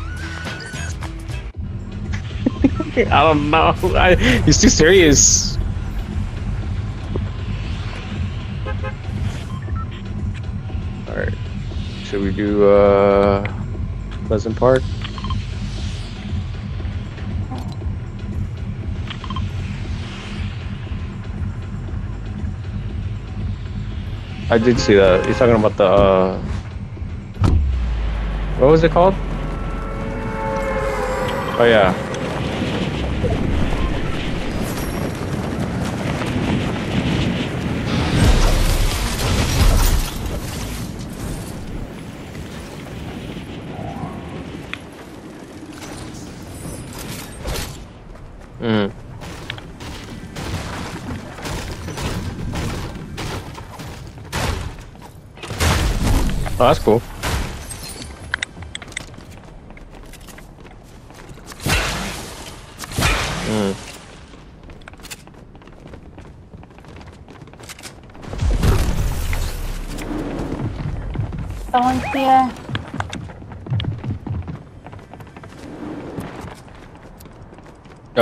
I don't know. I, he's too serious. Do, uh, Pleasant Park? I did see that. He's talking about the, uh, what was it called? Oh yeah.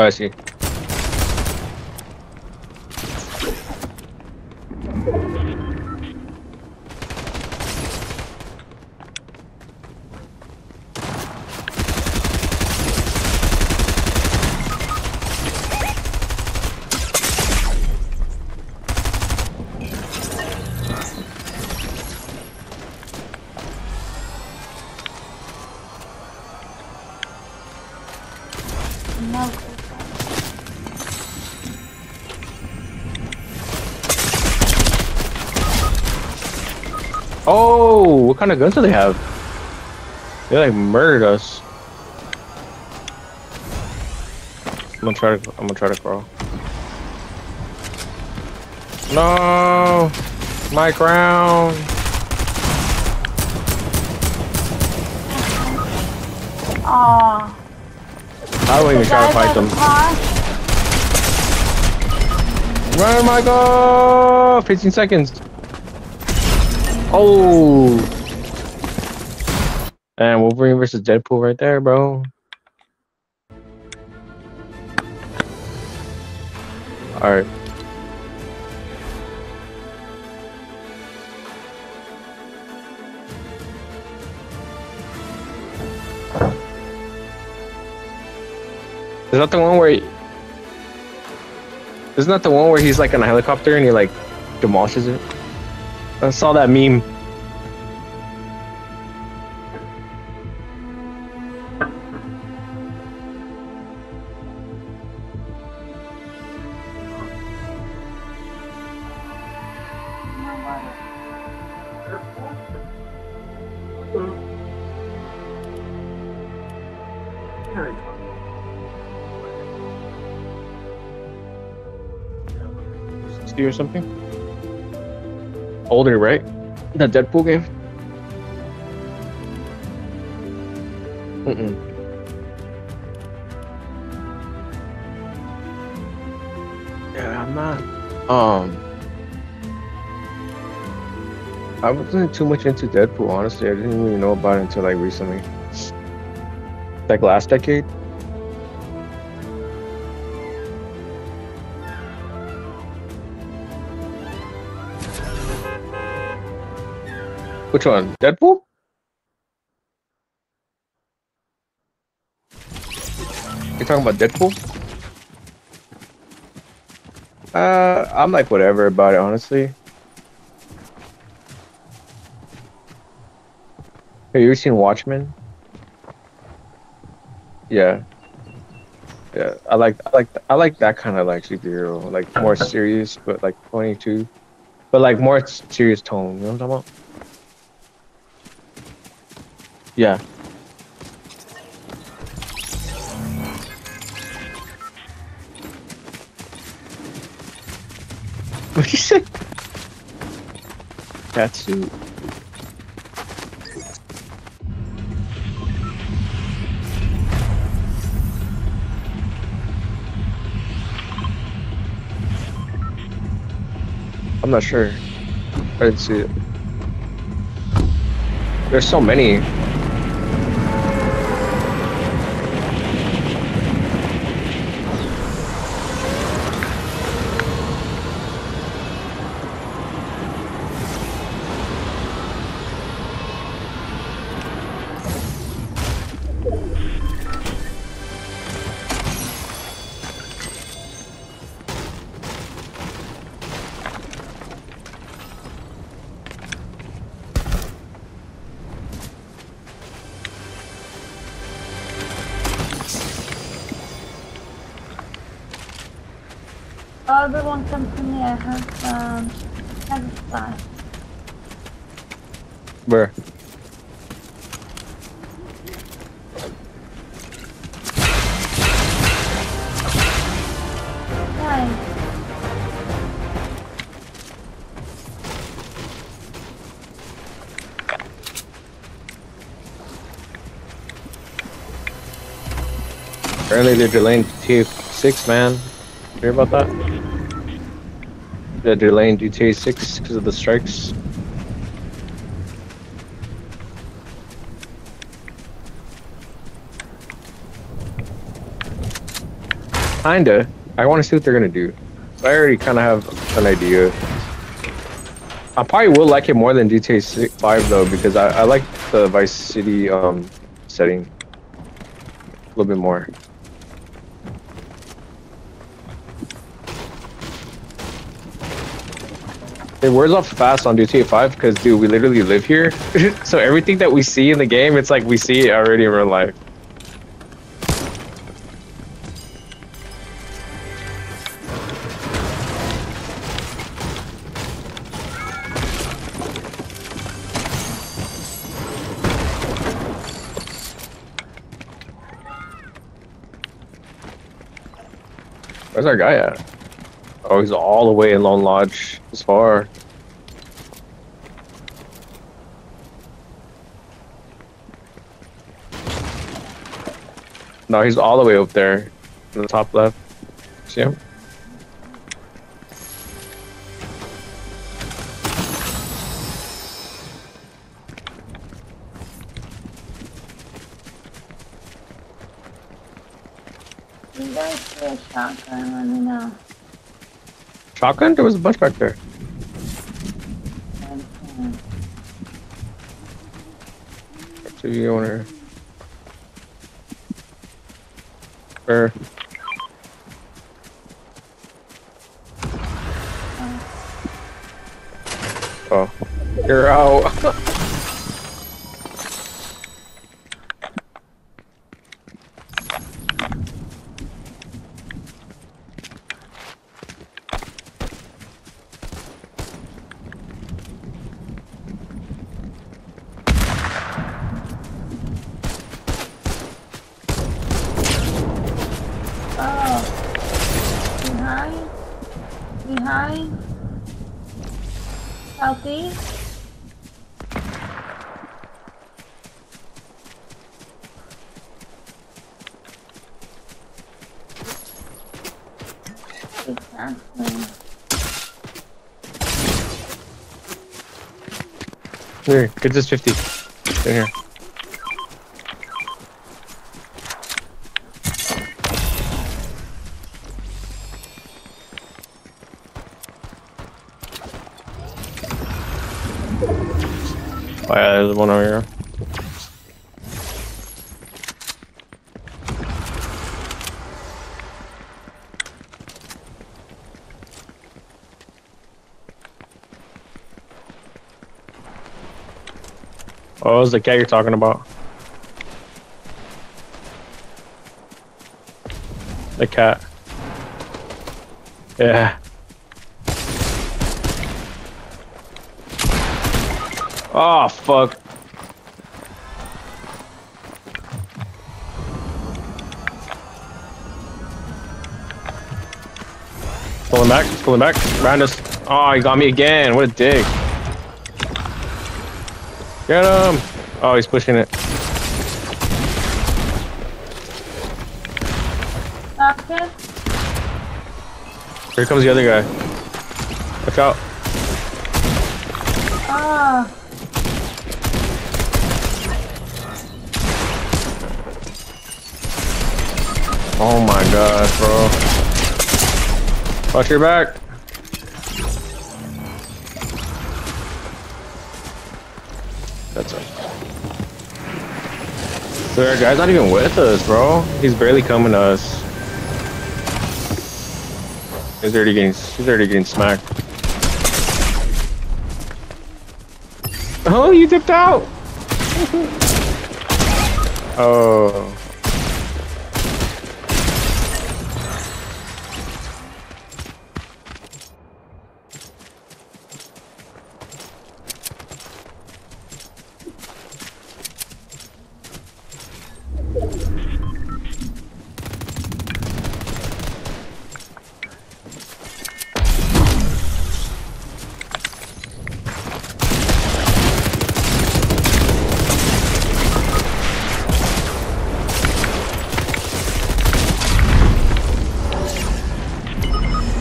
Oh, what kind of guns do they have? They like murdered us. I'm gonna try to. I'm gonna try to crawl. No, my crown. Aw. I don't even try to fight them. Run, Michael! 15 seconds. Oh. Wolverine versus Deadpool right there, bro. Alright. Is that the one where he... Isn't that the one where he's like in a helicopter and he like demolishes it? I saw that meme. Sixty or something. Older, right? The Deadpool game. Mm-mm. Yeah, I'm not. Um, I wasn't too much into Deadpool. Honestly, I didn't really know about it until like recently, like last decade. Which one? Deadpool? You talking about Deadpool? Uh, I'm like whatever about it, honestly. Have you ever seen Watchmen? Yeah. Yeah, I like I like I like that kind of like superhero, like more serious, but like funny too, but like more serious tone. You know what I'm talking about? Yeah. What'd you say? That's Catsuit. I'm not sure. I didn't see it. There's so many. Apparently they're delaying GTA 6, man. Hear about that? They're delaying GTA 6 because of the strikes. Kinda. I want to see what they're gonna do. So I already kind of have an idea. I probably will like it more than GTA 6, 5 though because I, I like the Vice City um setting a little bit more. It wears off fast on GTA 5 because, dude, we literally live here. so everything that we see in the game, it's like we see it already in real life. Where's our guy at? Oh, he's all the way in Lone Lodge. As far. No, he's all the way up there. In the top left. See him? Shotgun? There was a bunch back there. TV owner. Or Behind? Behind? Southeast? Exactly. Here, get this 50. In here. There's one over here. Oh, it's the cat you're talking about. The cat. Yeah. Oh, fuck. Pulling back, pulling back, round us. Oh, ah, he got me again. What a dick. Get him. Oh, he's pushing it. Here comes the other guy. Watch out. Oh my god, bro. Watch your back. That's it. So our guy's not even with us, bro. He's barely coming to us. He's already getting he's already getting smacked. Oh, you dipped out. oh.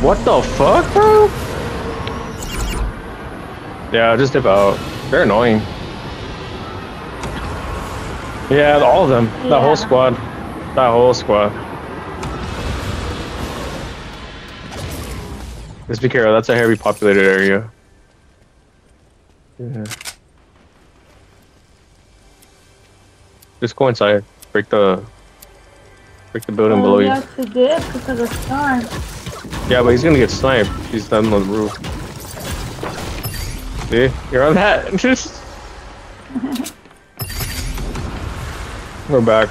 What the fuck, bro? Yeah, just dip out. They're annoying. Yeah, all of them. That whole squad. That whole squad. Just be careful, that's a heavy populated area. Yeah. Just go inside. Break the break the building Oh, below we you. have to dip because of the storm. Yeah, but he's gonna get sniped. He's down on the roof. See? You're on that. Just. We're back.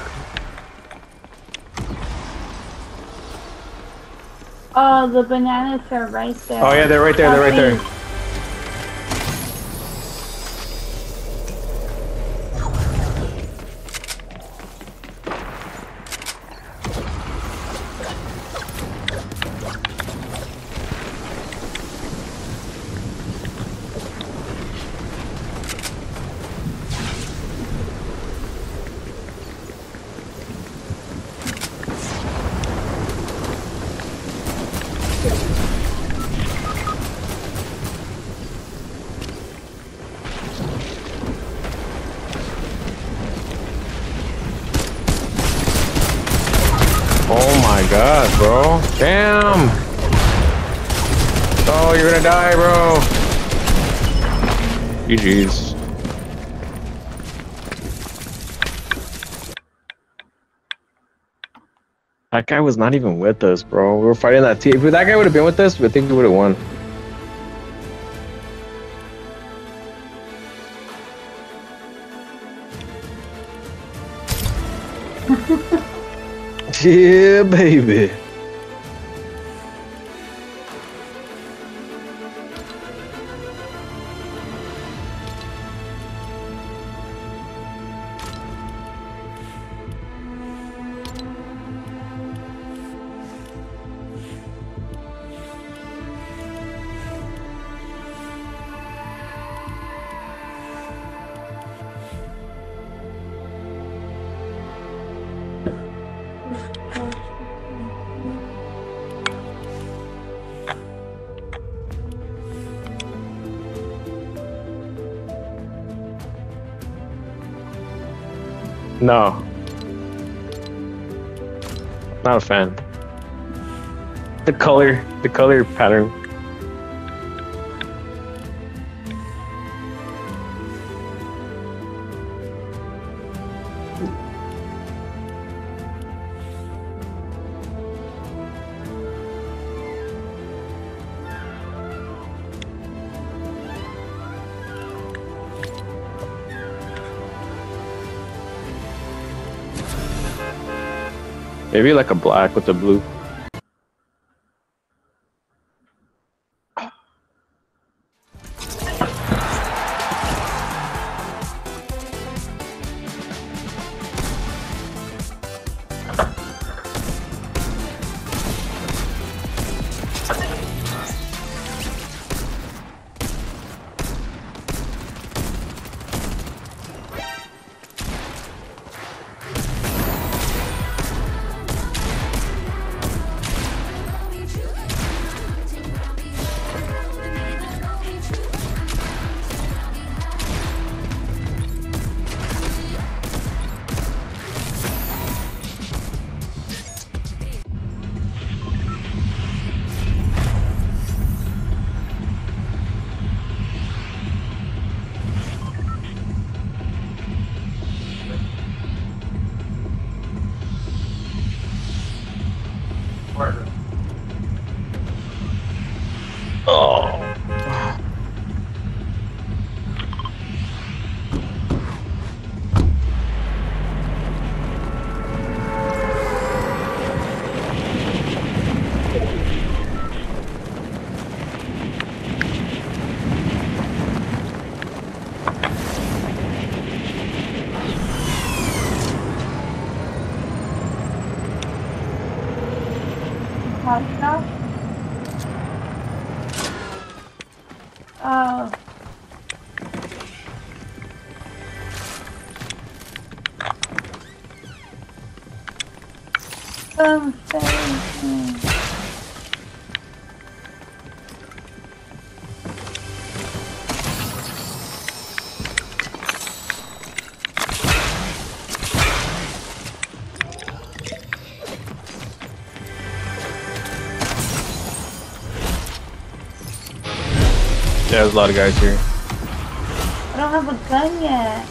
Oh, the bananas are right there. Oh yeah, they're right there. They're right there. GG's. That guy was not even with us, bro. We were fighting that team. If that guy would have been with us, I think we would have won. yeah, baby. No. Not a fan. The color, the color pattern. Maybe like a black with a blue. A lot of guys here. I don't have a gun yet.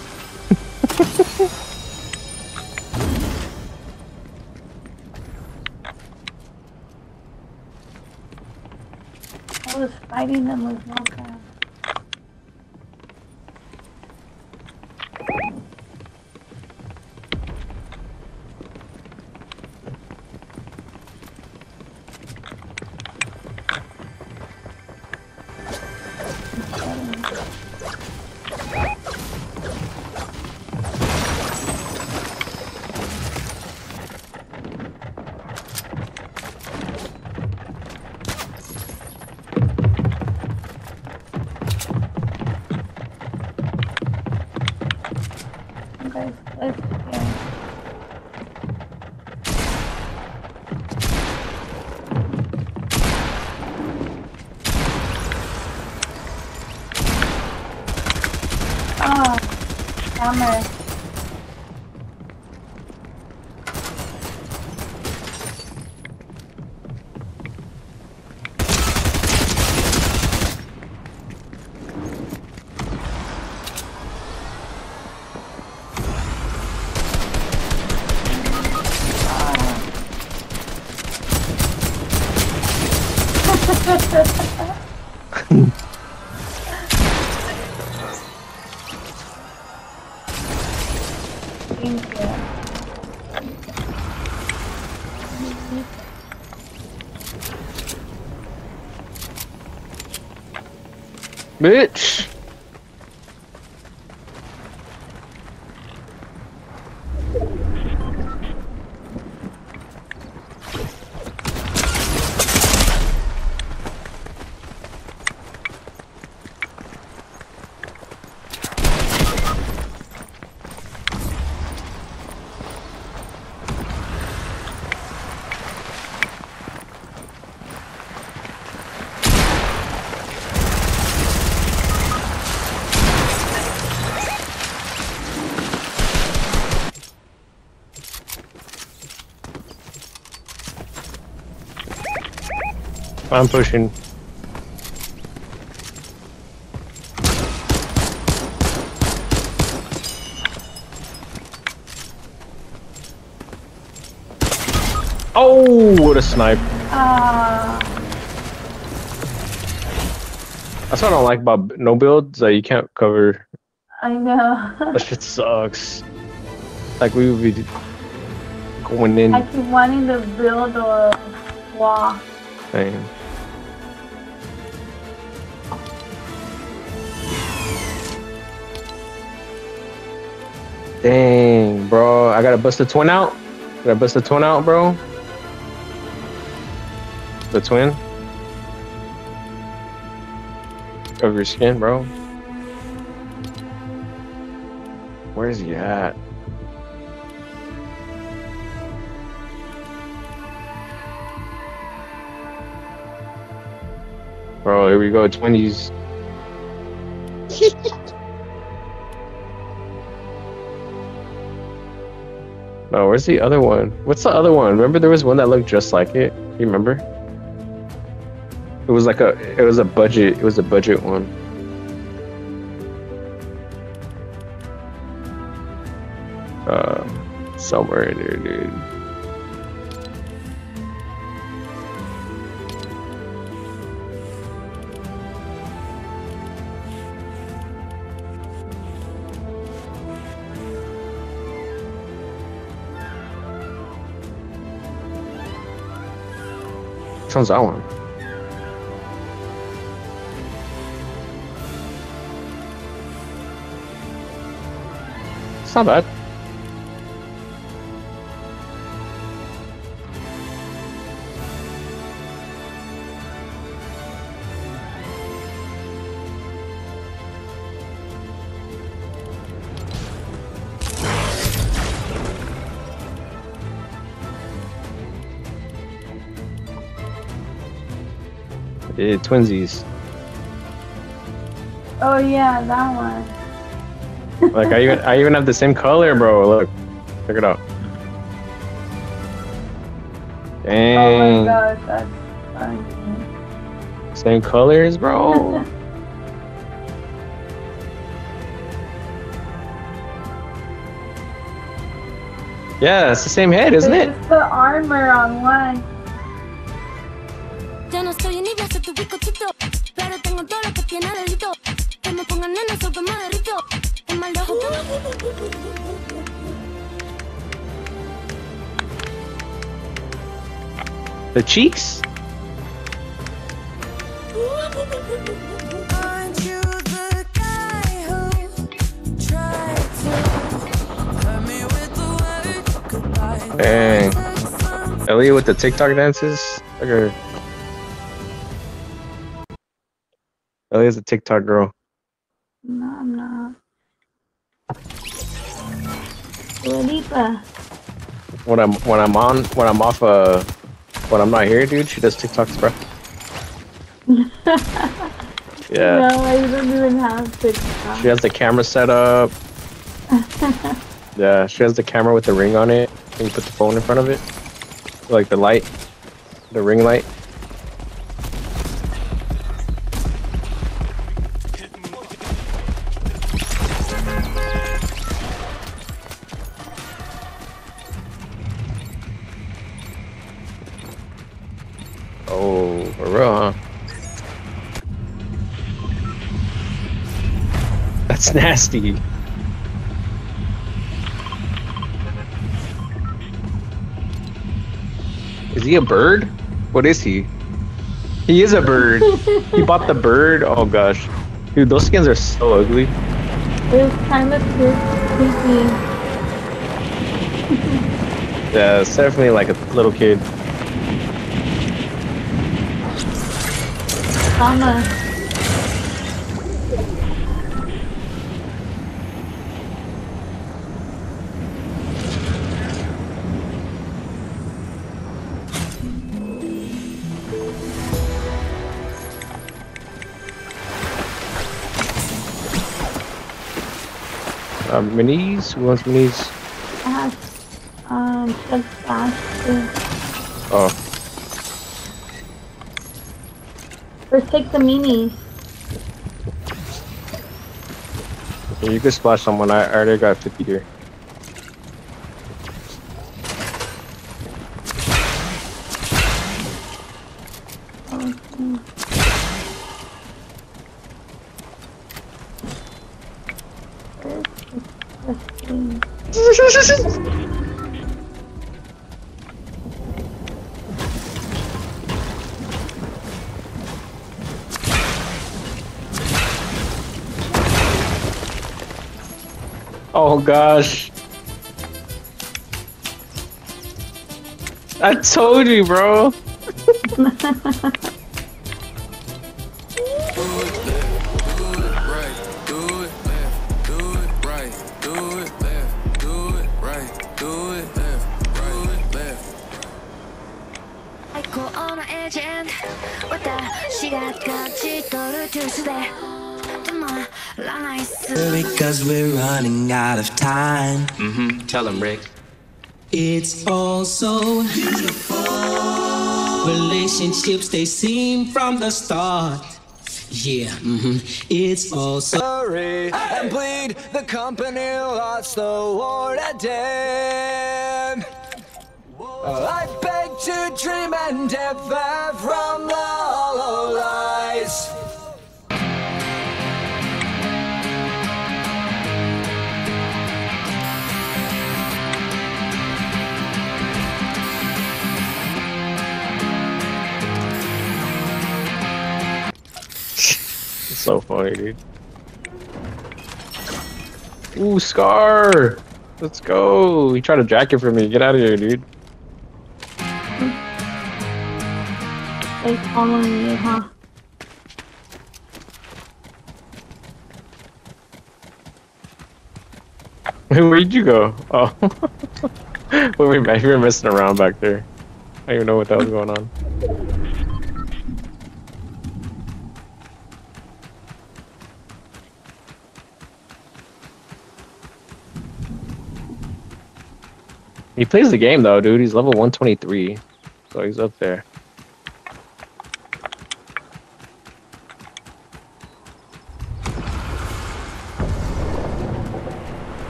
Hammer. I'm pushing. Oh, what a snipe. Ah, That's what I don't like about no builds, that you can't cover. I know. That shit sucks. Like, we would be going in. I keep wanting to build a wall. Same. Dang, bro. I gotta bust the twin out. Gotta bust the twin out, bro. The twin. Of your skin, bro. Where's he at? Bro, here we go. 20s. No, where's the other one? What's the other one? Remember there was one that looked just like it? You remember? It was like a it was a budget it was a budget one. Uh somewhere in there, dude. One's that one? It's not bad. Twinsies. Oh yeah, that one. Like I even I even have the same color, bro. Look, check it out. Oh my Dang, gosh, that's funny. same colors, bro. yeah, it's the same head, isn't it? just the armor on one. Word cheeks? Dang. Like Elliot with the TikTok dances. Look at her. Elliot's a TikTok girl. No, I'm not. Lolita. When I'm when I'm on when I'm off uh when I'm not here, dude, she does TikToks, bro. Yeah. No, I don't even have TikTok. She has the camera set up. yeah, she has the camera with the ring on it. And you put the phone in front of it. Like the light. The ring light. Nasty. Is he a bird? What is he? He is a bird. he bought the bird. Oh gosh. Dude, those skins are so ugly. It was kind of creepy. Yeah, it's definitely like a little kid. Mama. Uh, minis? Who wants minis? I have um Splash too. Oh, First take the minis. yeah, you can splash someone. I already got 50 here. Gosh. I told you, bro. Tell him, Rick. It's all so beautiful. Relationships, they seem from the start. Yeah, mm-hmm. it's all so. Hurry and bleed. The company lost the war today. I beg to dream and depart so funny, dude. Ooh, Scar! Let's go! He tried to jack it for me. Get out of here, dude. They following you, huh? Where'd you go? Oh. Wait, man, you were messing around back there. I don't even know what the was going on. He plays the game though, dude. He's level 123. So he's up there.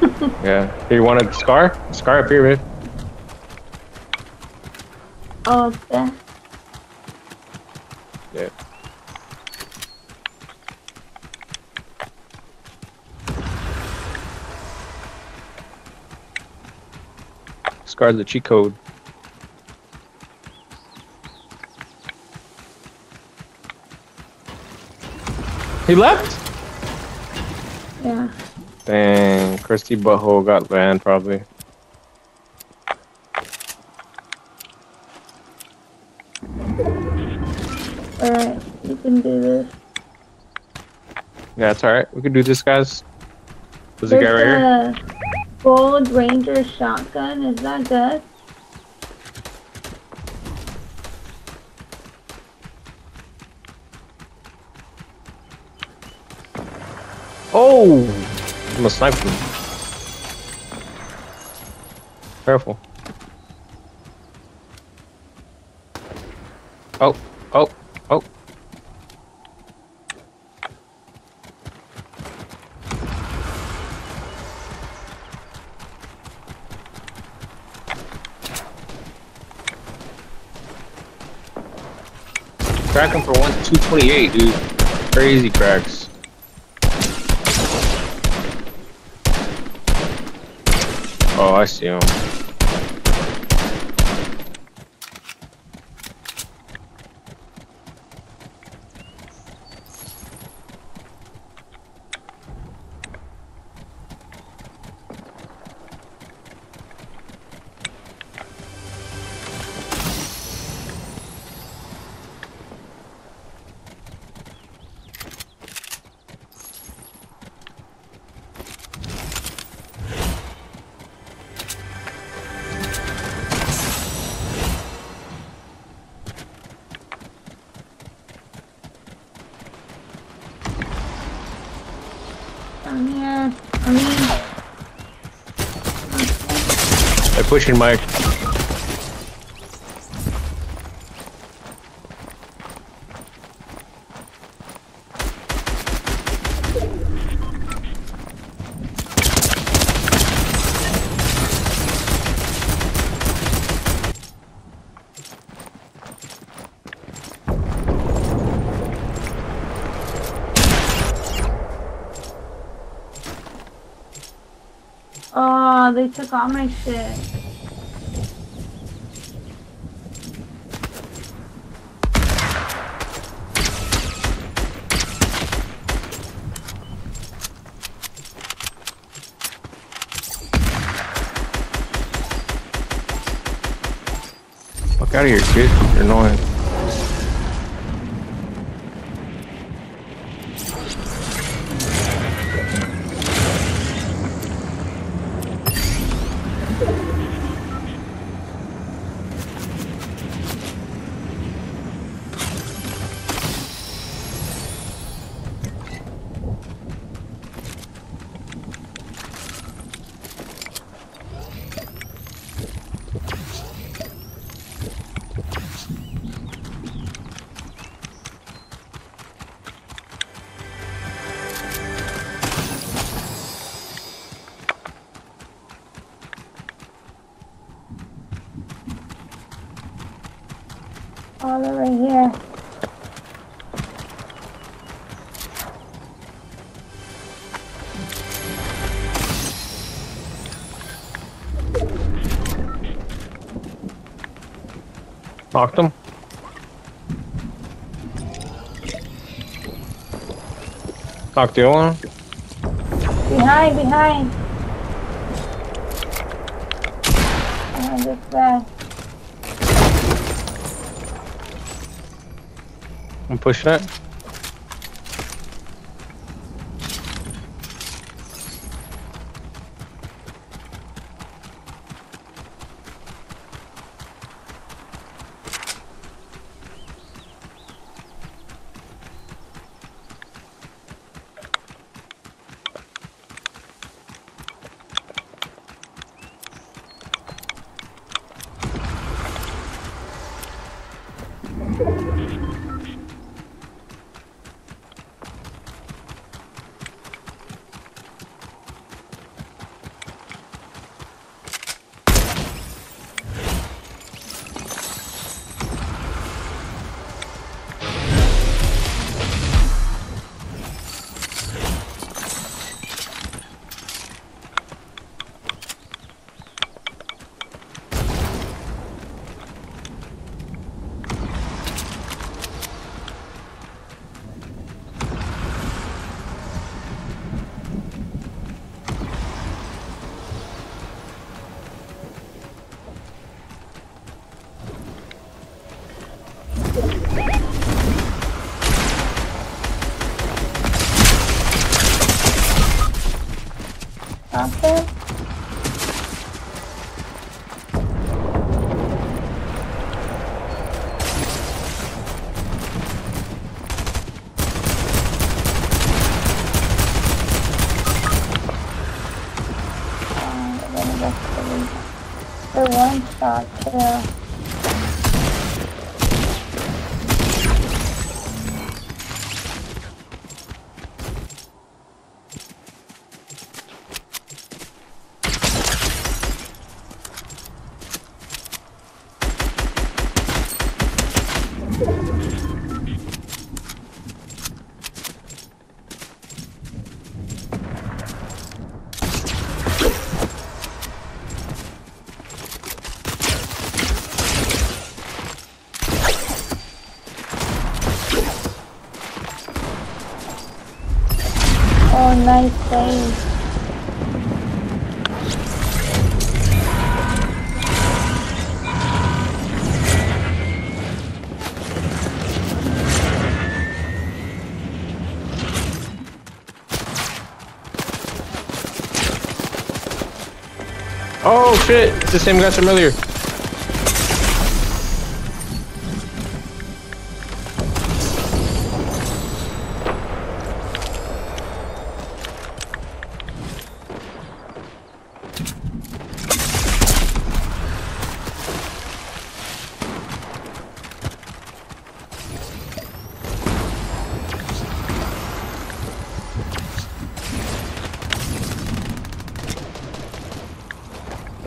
yeah. Here, you want a scar? Scar up here, man. Oh, it's there. Yeah. Scar's the cheat code. He left? Yeah. Dang, Christy Butthole got banned probably. Alright, you can do this. Yeah, it's alright. We can do this, guys. There's a guy right here. Gold ranger shotgun. Is that good? Oh! I'm gonna snipe him. Careful. Oh, oh, oh. Crack him for one, 228, dude. Crazy cracks. Oh, I see him. Pushing Mike. Oh, they took all my shit. Fuck out of here, kid. You're annoying. Knocked him. Knock the one. Behind, behind. Behind this guy. I'm pushing it. Oh shit! It's the same guy from earlier.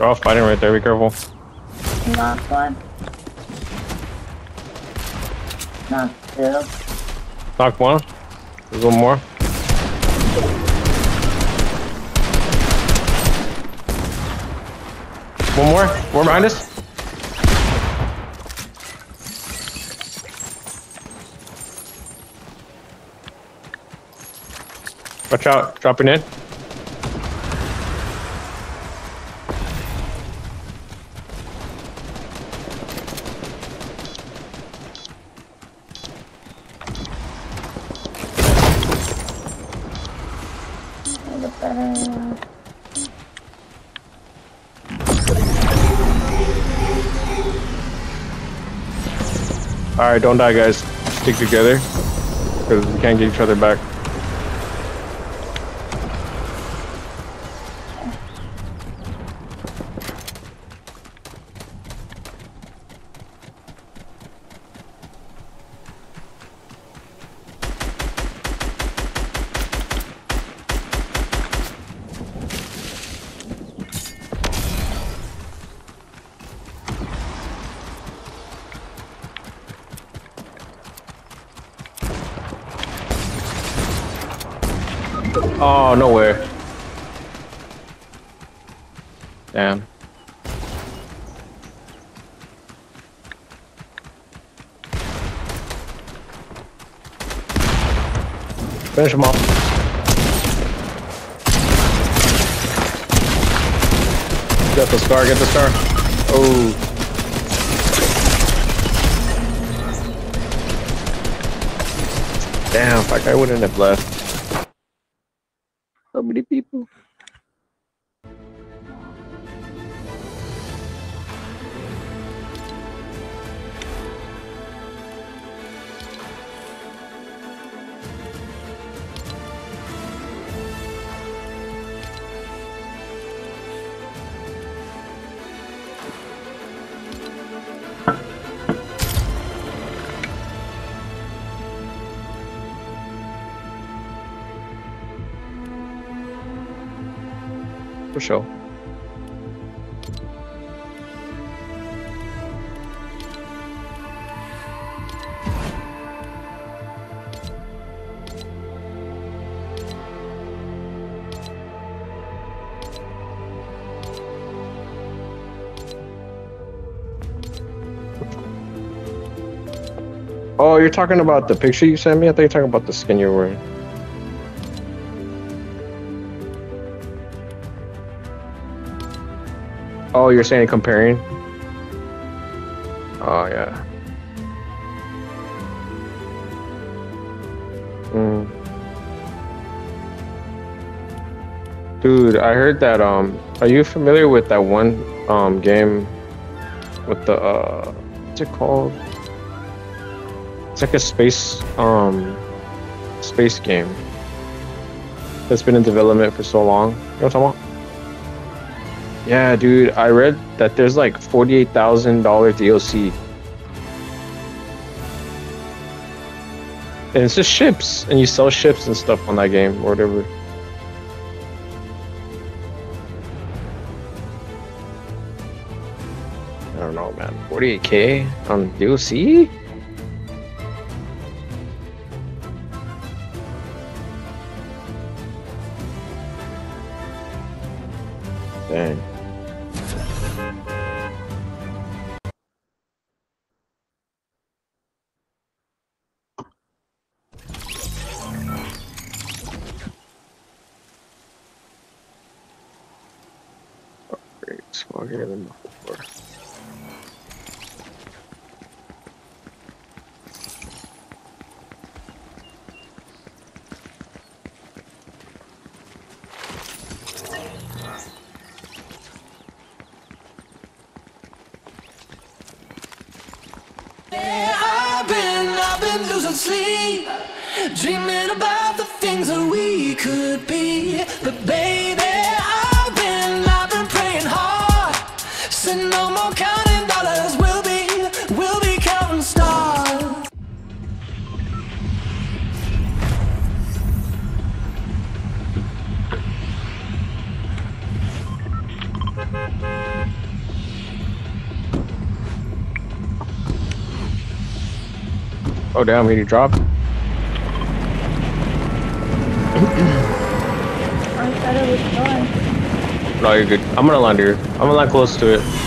All fighting right there. Be careful. Knock one. Knock two. Knock one. There's one more. One more. One behind us. Watch out. Dropping in. Alright, don't die, guys. Stick together. Because we can't get each other back. Oh, nowhere. Damn. Finish him You're talking about the picture you sent me? I thought you were talking about the skin you're wearing. Oh, you're saying comparing? Oh, yeah. Mm. Dude, I heard that, um, are you familiar with that one, um, game with the, uh, what's it called? It's like a space, um, space game that's been in development for so long. You know what I'm talking about? Yeah, dude, I read that there's like forty-eight thousand dollar DLC, and it's just ships, and you sell ships and stuff on that game or whatever. I don't know, man. Forty-eight k on DLC? Smoking in the floor. I've been, I've been losing sleep, dreaming about the things that we He dropped. I thought it was going. No, you're good. I'm gonna land here. I'm gonna land close to it.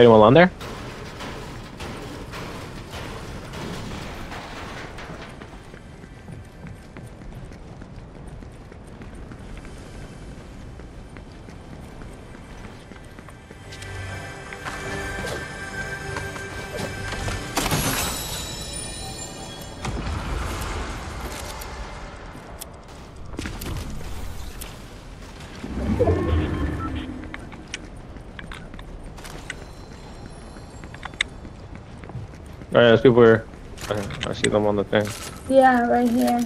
Anyone on there? People here. I, I see them on the thing. Yeah, right here.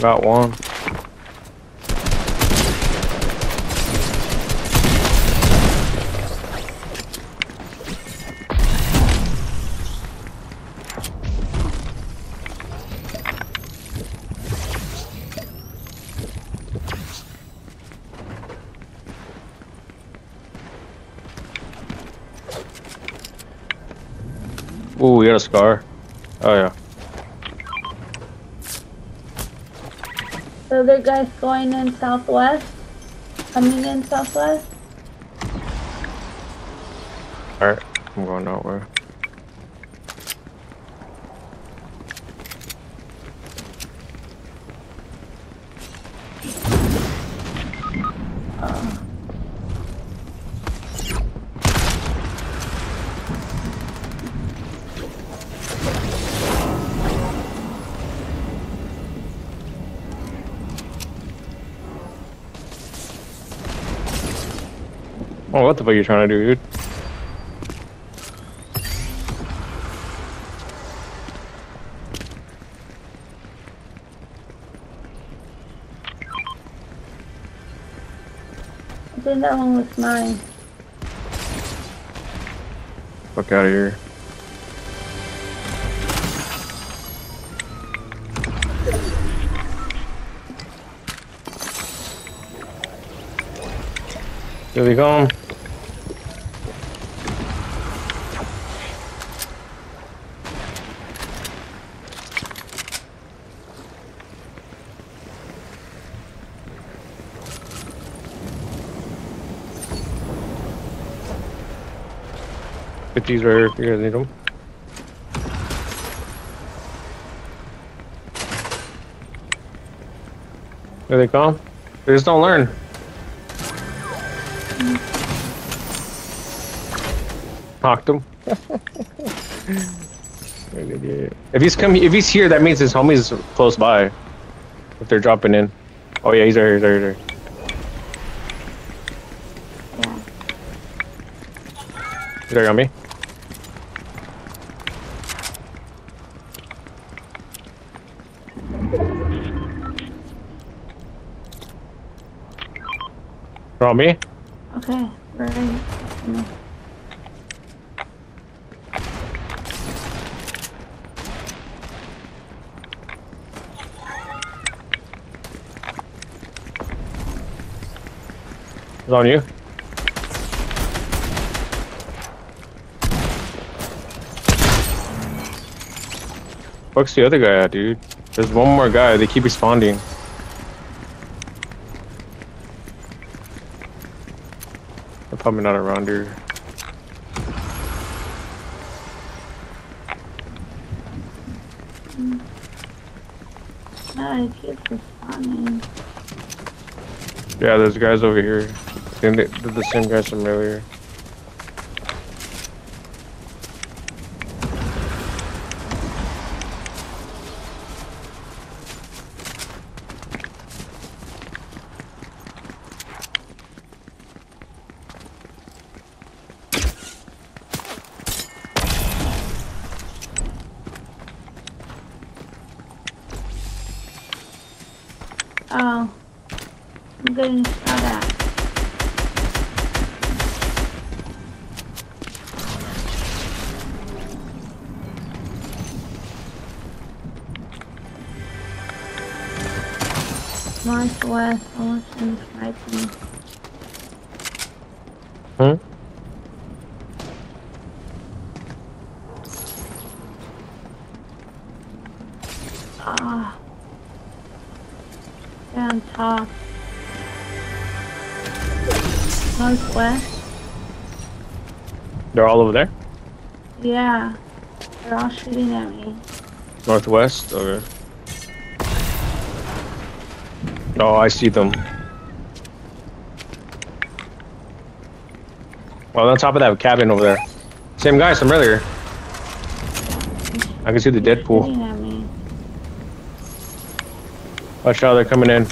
Got one. Scar. Oh yeah. So the other guy's going in southwest. Coming in southwest. Alright, I'm going nowhere. What the fuck are you trying to do, dude? I think that one was mine. Fuck out of here. Here we come. These right here if you guys need them. Here they come. They just don't learn. Knocked him. What an idiot. If he's come, if he's here, that means his homie's close by. If they're dropping in. Oh yeah, he's right here. He's right here. Yeah. He's right on me. On me. Okay. Right. It's on you. Fuck's the other guy at, dude? There's one more guy. They keep responding. Probably not around here. No, it keeps responding. Yeah, there's guys over here. They- they're the same guys from earlier. They're all over there? Yeah. They're all shooting at me. Northwest? Okay. Oh, I see them. Well, on top of that cabin over there. Same guys from earlier. I can see the Deadpool. Shooting at me. Watch out, they're coming in.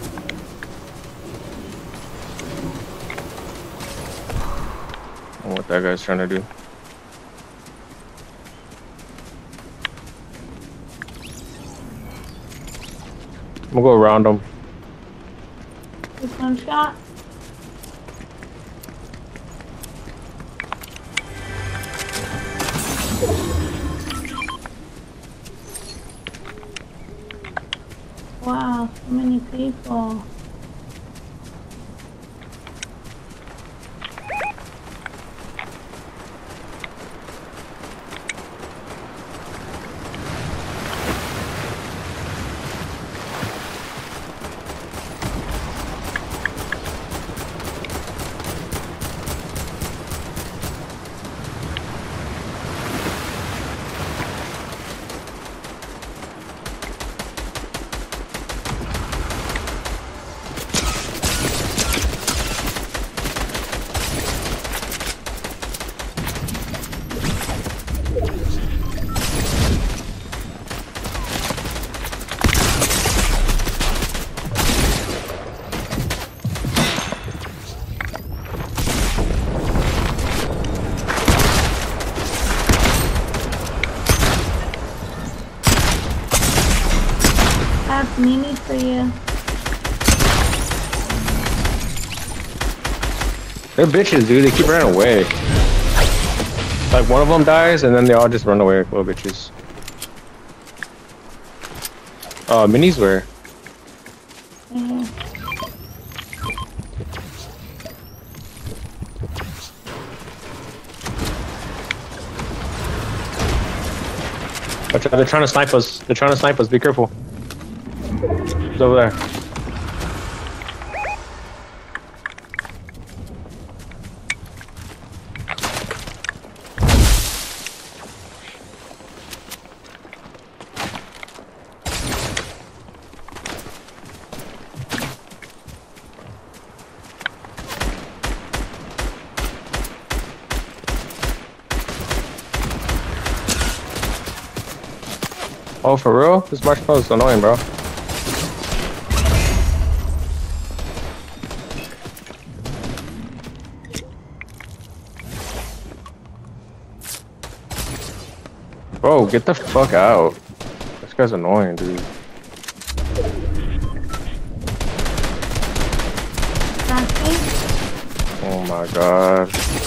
I don't know what that guy's trying to do. I'm gonna go around them. This one shot. Wow, so many people. have minis for you. They're bitches, dude. They keep running away. Like one of them dies, and then they all just run away little bitches. Uh, minis where? Watch out, they're trying to snipe us. They're trying to snipe us. Be careful. It's over there. Oh, for real? This marshmallow's annoying, bro. Bro, get the fuck out. This guy's annoying, dude. Oh my god.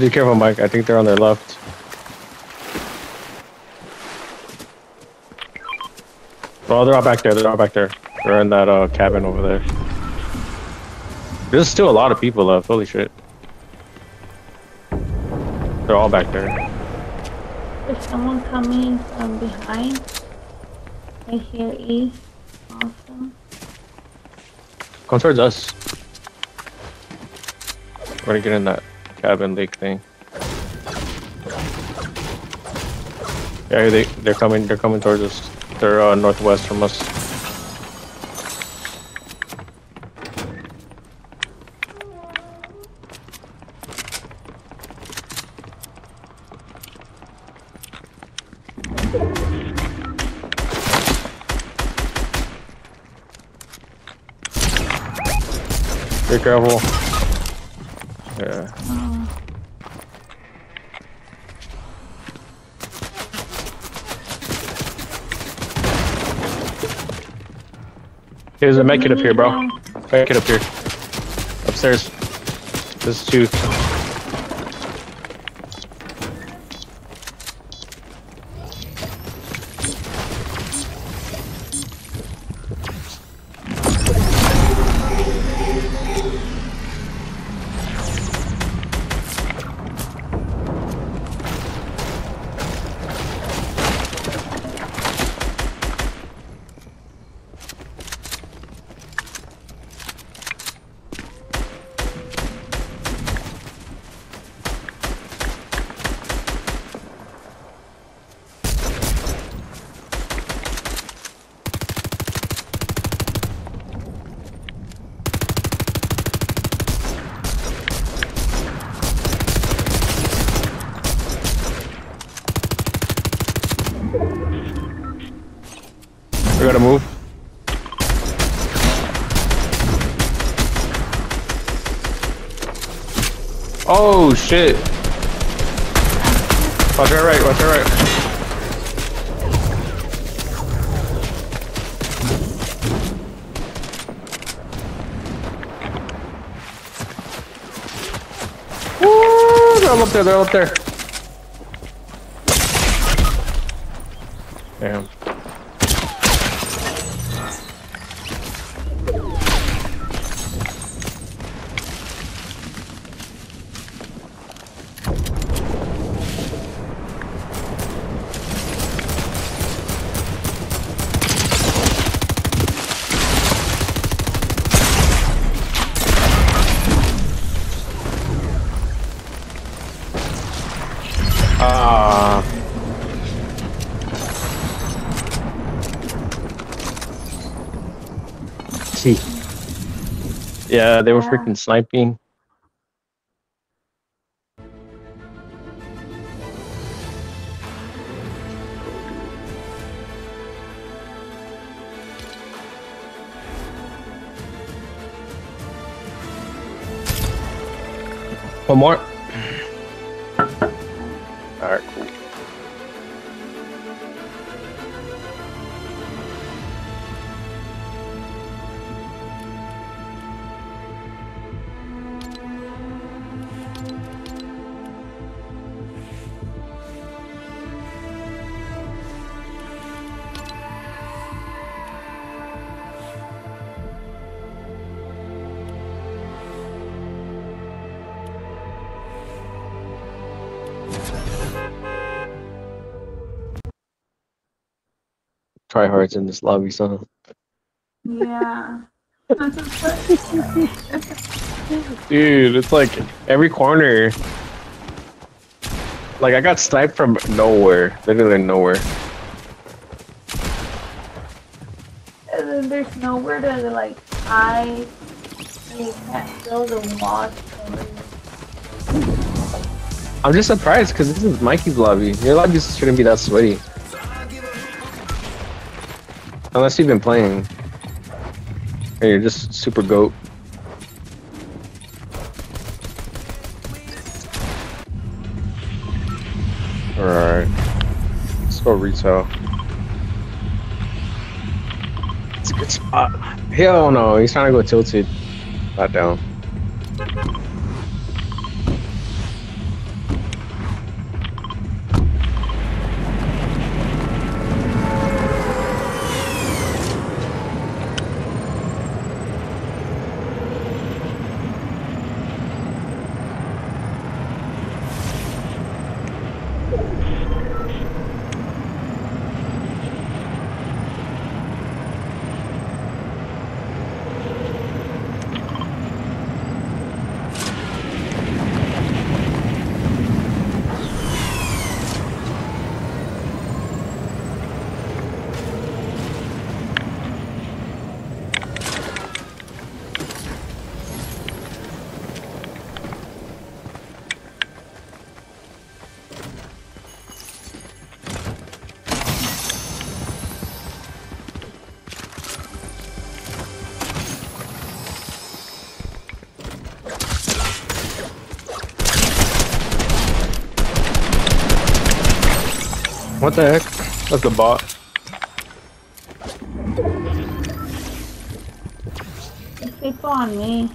Just be careful, Mike. I think they're on their left. Oh, they're all back there. They're all back there. They're in that uh, cabin over there. There's still a lot of people left. Holy shit. They're all back there. There's someone coming from behind. I hear east. Awesome. Come towards us. We're gonna get in that cabin lake thing. Yeah, they they're coming. They're coming towards us. They're uh, northwest from us. Be careful. Yeah. Here's a make it up here, bro. Make it up here. Upstairs. There's two. Shit! Watch our right, watch our right. They're all up there. They're all up there. Yeah, they were Yeah. freaking sniping. One more. Tryhards in this lobby, son. Yeah. Dude, it's like every corner. Like I got sniped from nowhere, literally nowhere. and then there's nowhere to like hide. You can't build a watch. I'm just surprised because this is Mikey's lobby. Your lobby shouldn't be that sweaty. Unless you've been playing. And you're just super goat. Alright. Let's go retail. It's a good spot. Hell no, he's trying to go tilted. Not down. What the heck? That's the bot. People on me.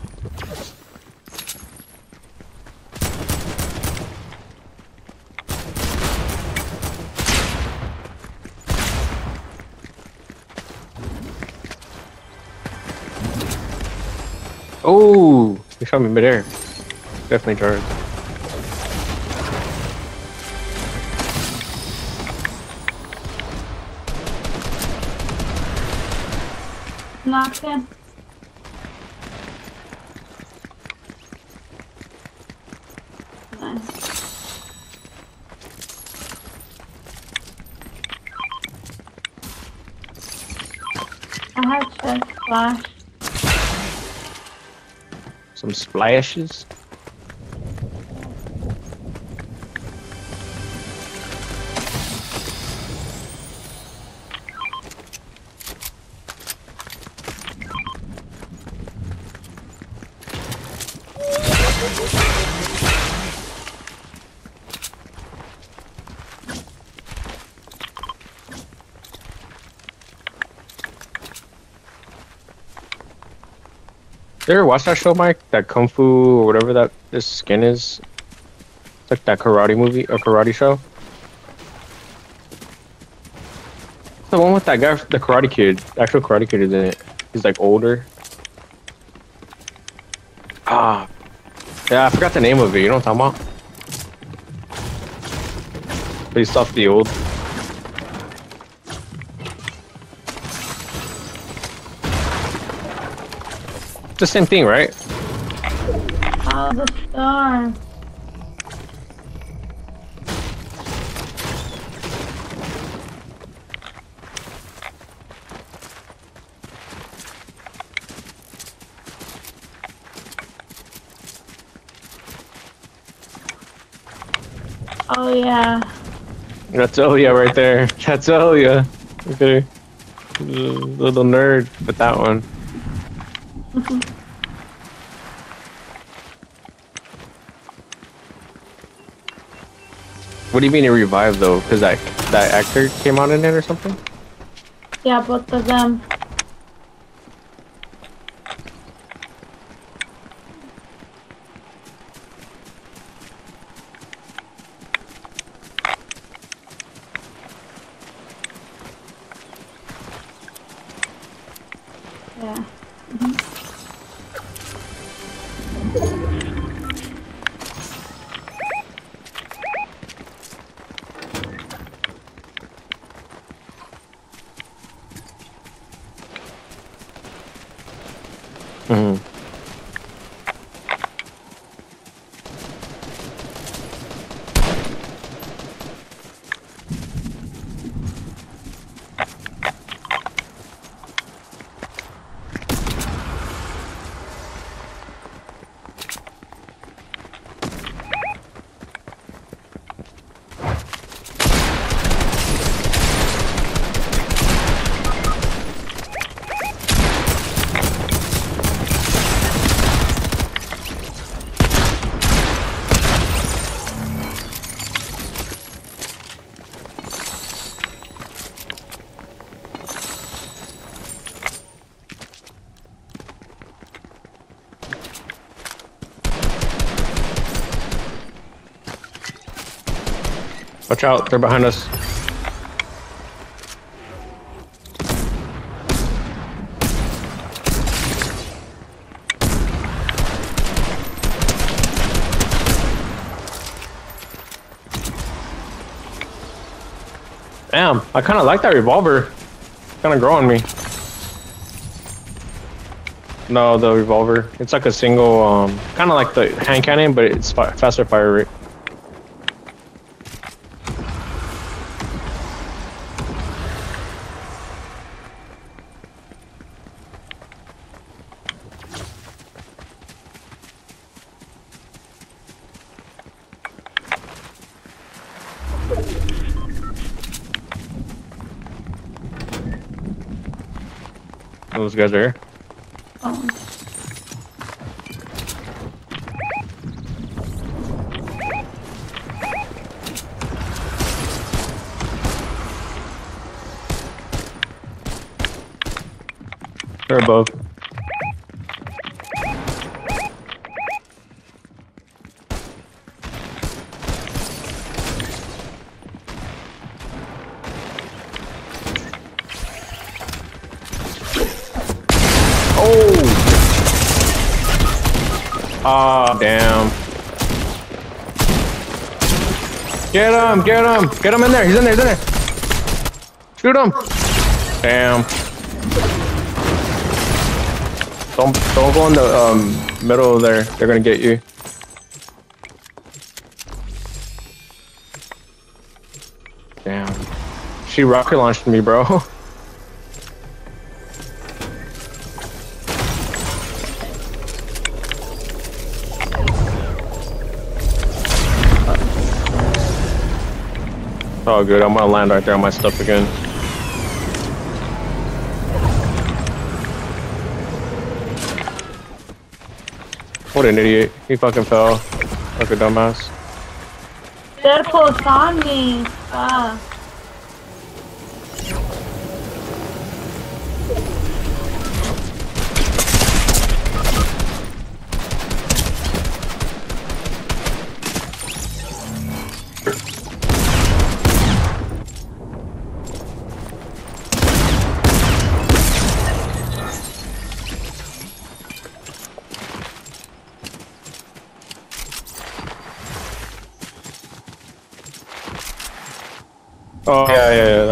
Oh, he shot me midair. Definitely charged. Some You watch that show, Mike? That Kung Fu or whatever that this skin is? It's like that karate movie or karate show. The one with that guy, the Karate Kid. The actual Karate Kid is in it. He's like older. Ah, yeah, I forgot the name of it. You know what I'm talking about? Based off the old. It's the same thing, right? Oh, the star. Oh yeah. That's Elia right there. That's Elia. Okay. Little nerd with that one. What do you mean it revived though? Because that that actor came out in it or something? Yeah, both of them. Yeah. Mm-hmm. Watch out, they're behind us. Damn, I kind of like that revolver. It's Kind of grow on me. No, the revolver. It's like a single, um, kind of like the hand cannon, but it's fa faster fire rate. Guys are here. Him! Get him! Get him in there! He's in there! He's in there! Shoot him! Damn. Don't don't go in the um middle there. They're gonna get you. Damn. She rocket launched me, bro. Oh good, I'm gonna land right there on my stuff again. What an idiot. He fucking fell. Like a dumbass. They're close on me. Ah.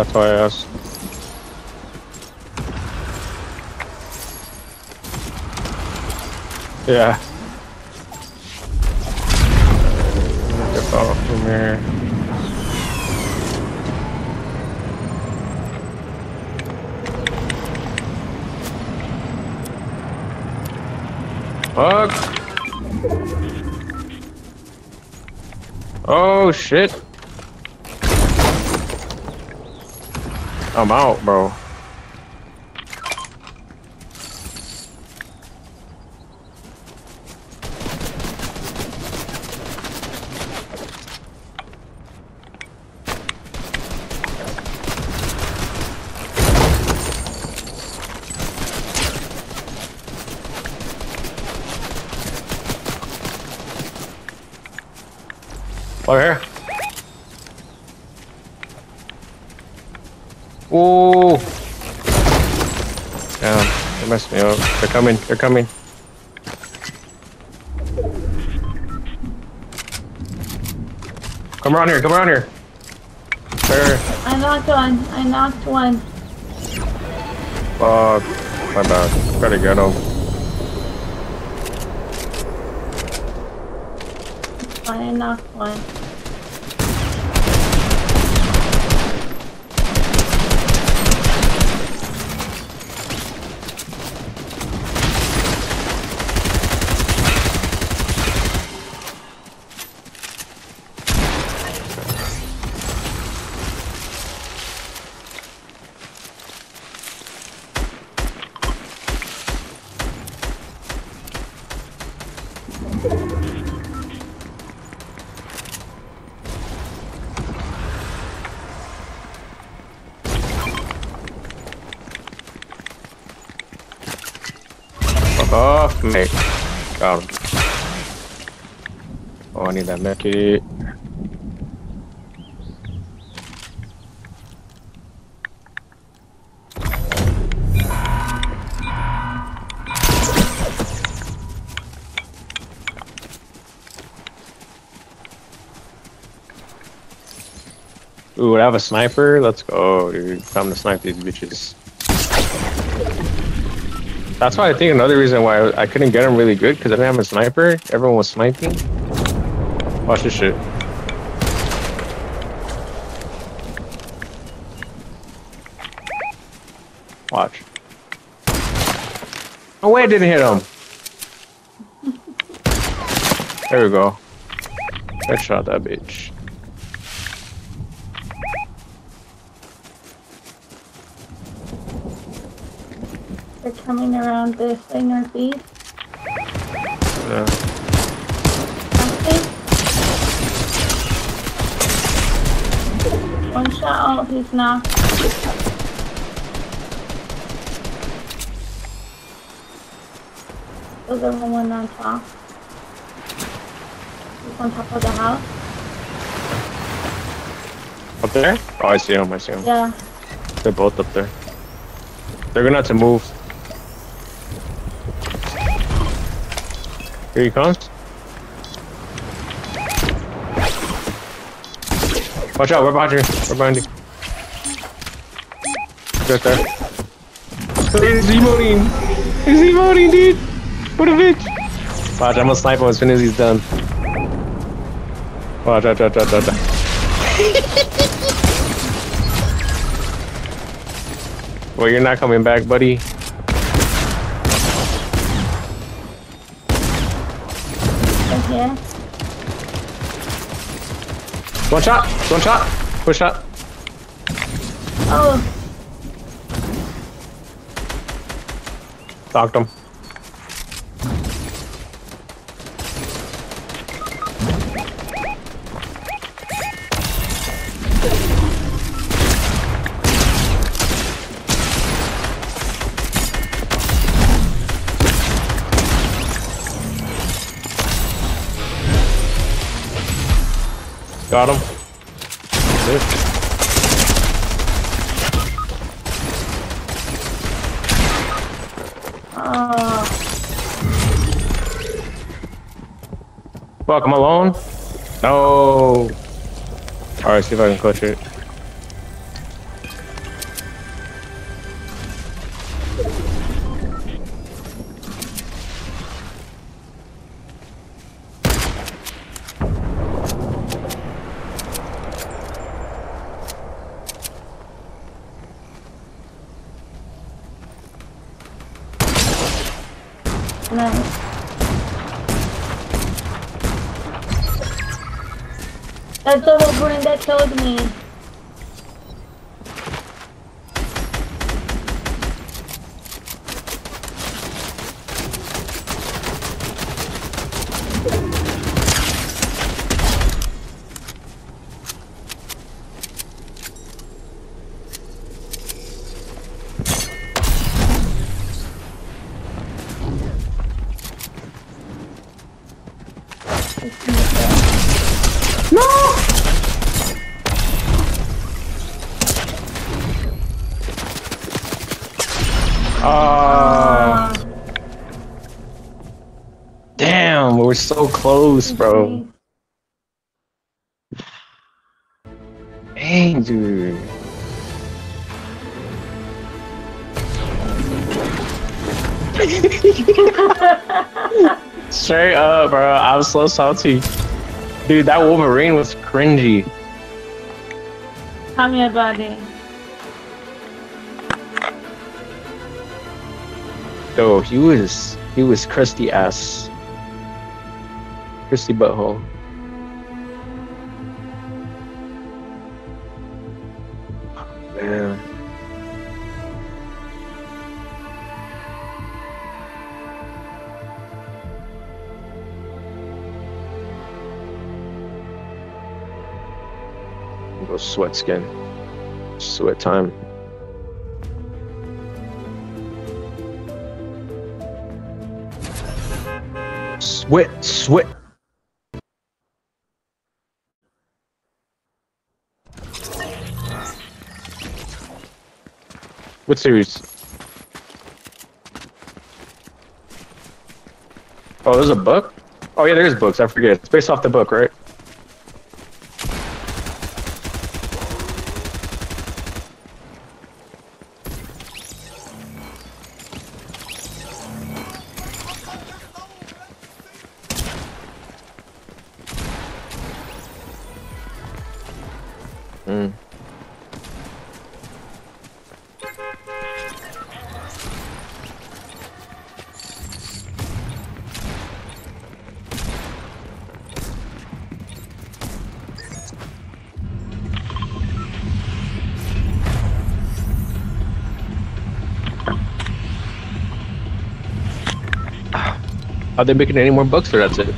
That's why I asked. Yeah. Get off from here. Fuck. Oh shit. I'm out, bro. Over here. Ooh. Damn, they messed me up. They're coming, they're coming. Come around here, come around here. There. I knocked one. I knocked one. Fuck. My bad. Gotta get him. I knocked one. Fuck off, mate. Got him. Oh, I need that mech kit. Ooh, I have a sniper. Let's go, dude. Time to snipe these bitches. That's why I think another reason why I couldn't get him really good because I didn't have a sniper. Everyone was sniping. Watch this shit. Watch. Oh wait, I didn't hit him. There we go. I shot that bitch. They're around this way northeast. Yeah. One shot. Oh, he's knocked. Those are the one on top. He's on top of the house. Up there? Oh, I see him. I see him. Yeah. They're both up there. They're gonna have to move. Here he comes. Watch out, we're behind you. We're behind you. He's right there. He's emoting. He's emoting, dude. What a bitch. Watch, I'm gonna snipe him as soon as he's done. Watch, watch, watch, watch, watch. watch. Well, you're not coming back, buddy. They're here. One shot. One shot. Push shot. Oh, Knocked him. Fuck, I'm alone? No. Ah, damn, we're so close, bro. Dang, dude. Straight up, bro. I was so salty. Dude, that Wolverine was cringy. Tell me about it. Yo, he was he was crusty ass. Crusty butthole. Man. Go sweat skin. Sweat time. Sweat, sweat. What series? Oh, there's a book? Oh yeah, there's books. I forget. It's based off the book, right? Are they making any more books or that's it?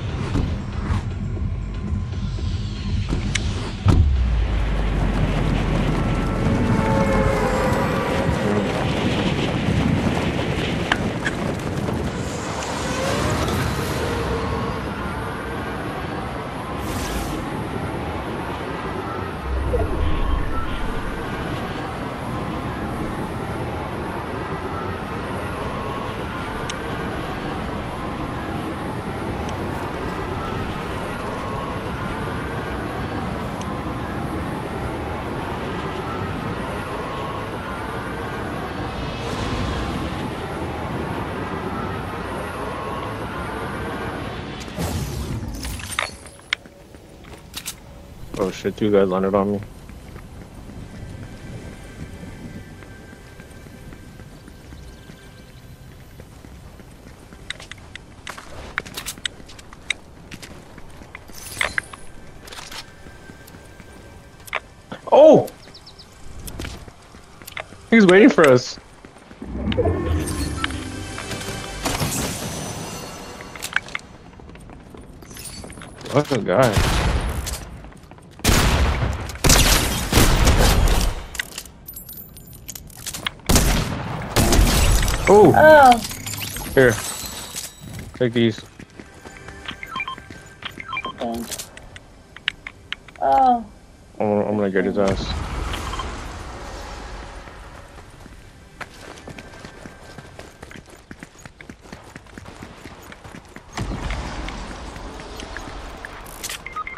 Oh shit, two guys landed on me. Oh! He's waiting for us. What a guy. Oh, Oh, here. Take these. okay. Oh, I'm gonna, I'm gonna get his ass.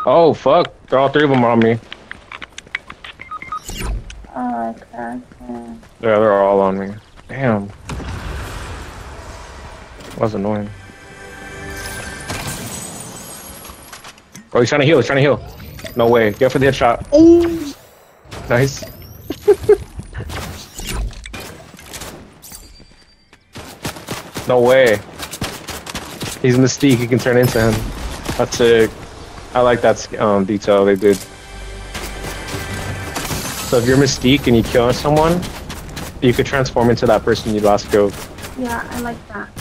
Oh fuck! They're all three of them on me. That's annoying. Oh, he's trying to heal. He's trying to heal. No way. Go for the headshot. Oh, nice. no way. He's Mystique. He can turn into him. That's sick. I like that um, detail they did. So if you're Mystique and you kill someone, you could transform into that person you last killed. Yeah, I like that.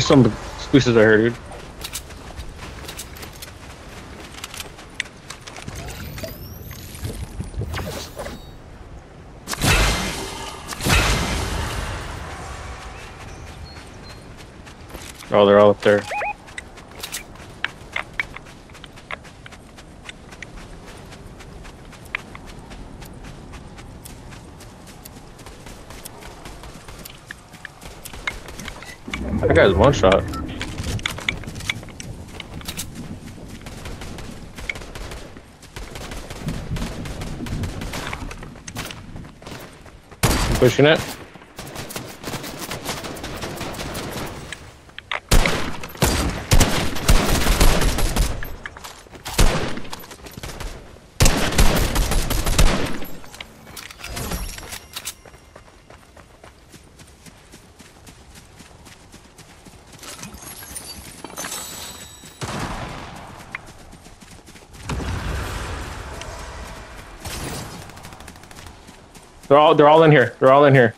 Some exclusives I heard. Oh, they're all up there. Guy's one shot. Pushing it. They're all they're all in here. They're all in here.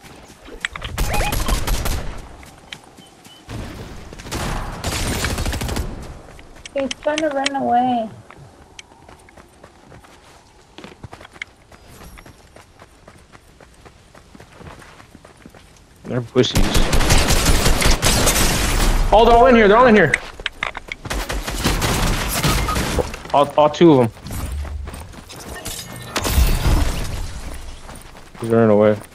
He's trying to run away. They're pussies. Oh, they're all in here. They're all in here. All, all two of them. He's running away.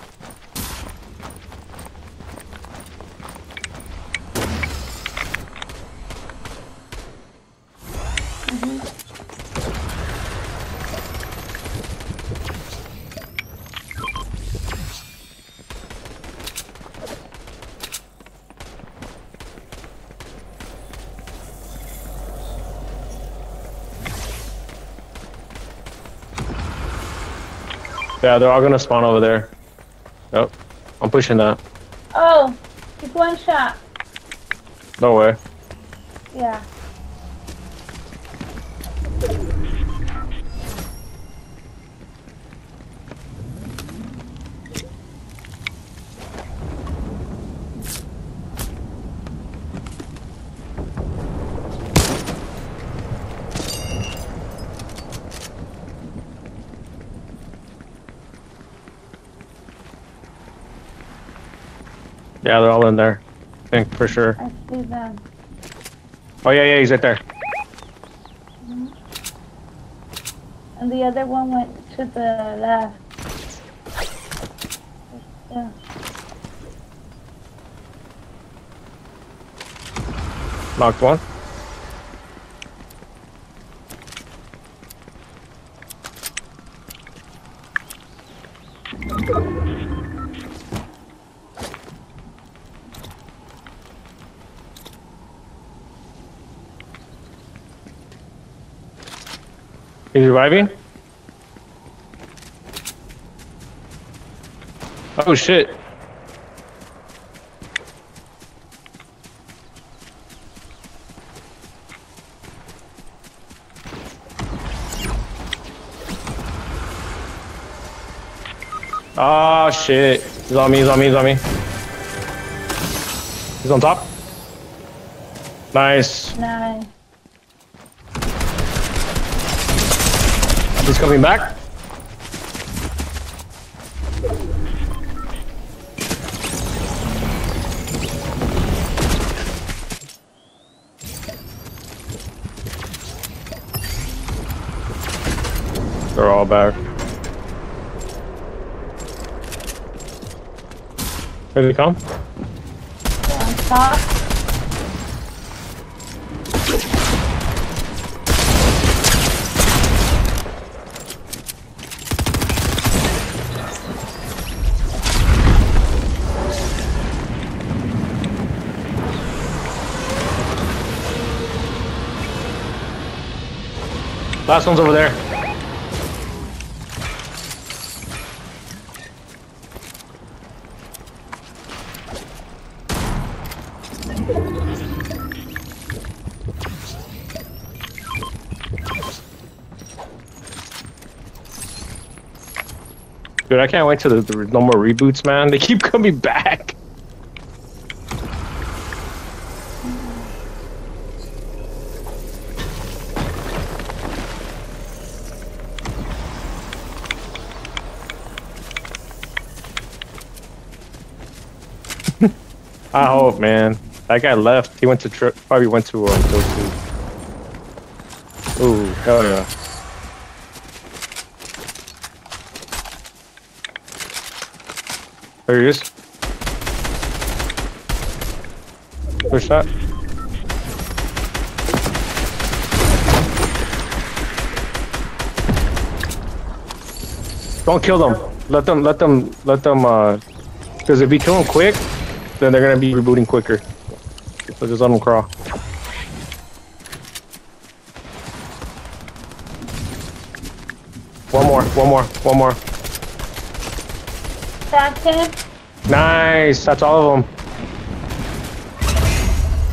Yeah, they're all gonna spawn over there. Yep. I'm pushing that. Oh, he's one shot. No way. Yeah. Yeah, they're all in there. I think for sure. I see them. Oh yeah, yeah, he's right there. Mm-hmm. And the other one went to the left. Yeah. Knocked one. He's reviving? Oh shit. Ah shit. He's on me, he's on me, he's on me. He's on top. Nice. Nice. He's coming back. They're all back. Here they come. On Last one's over there. Dude, I can't wait till the, the no more reboots, man. They keep coming back. I hope, man. That guy left. He went to tri- probably went to um, go to. Ooh, hell yeah. There he is. Push that. Don't kill them. Let them. Let them. Let them. Uh, because if you kill them quick, then they're gonna be rebooting quicker. So just let them crawl. One more. One more. One more. Back him. Nice. That's all of them.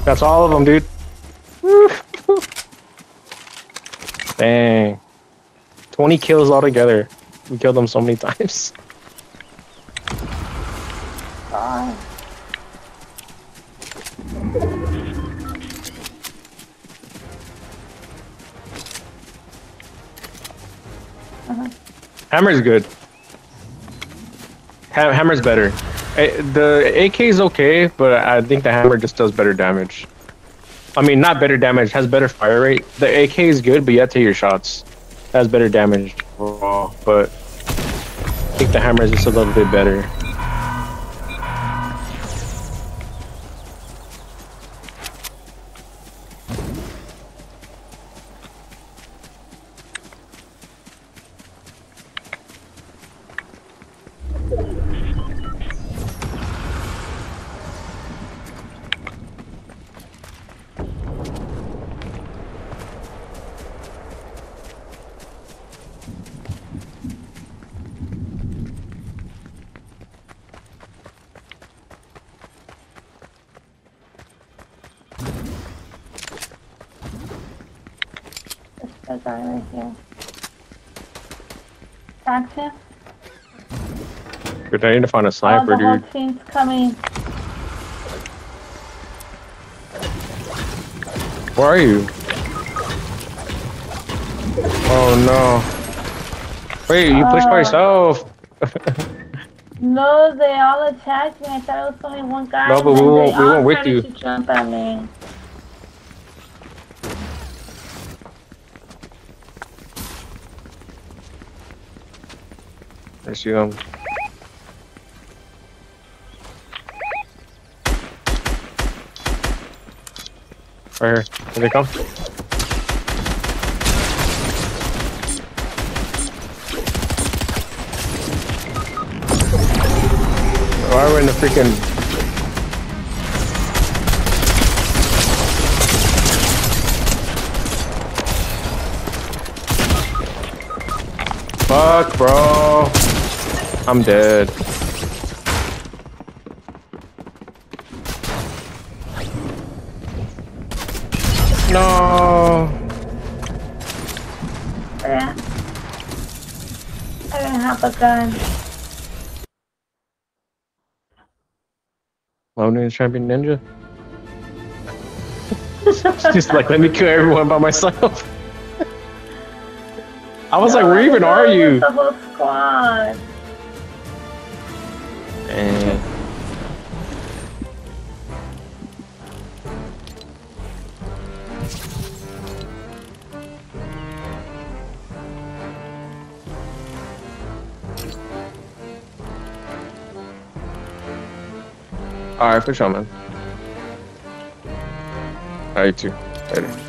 That's all of them, dude. Dang. 20 kills altogether. We killed them so many times. Hammer's good. Ha- Hammer's better. Eh, The AK is okay, but I think the hammer just does better damage. I mean, not better damage, has better fire rate. The AK is good, but you have to hit your shots. Has better damage overall, but I think the hammer is just a little bit better. There's that guy right here. Back him. I need to find a Oh, sniper, the whole dude. team's coming. Where are you? Oh no. Wait, you pushed by Uh, yourself. No, they all attacked me. I thought it was only one guy. No, but we won't- we won't with you. Jump at me. I see them. Right here. Here they come. Why are we in the freaking... Fuck, bro. I'm dead. No. Yeah. I don't have a gun. Lone champion ninja. Just like let me kill everyone by myself. I was like, where I even are you? The whole squad. All right, for sure, man. All right, you too. Later.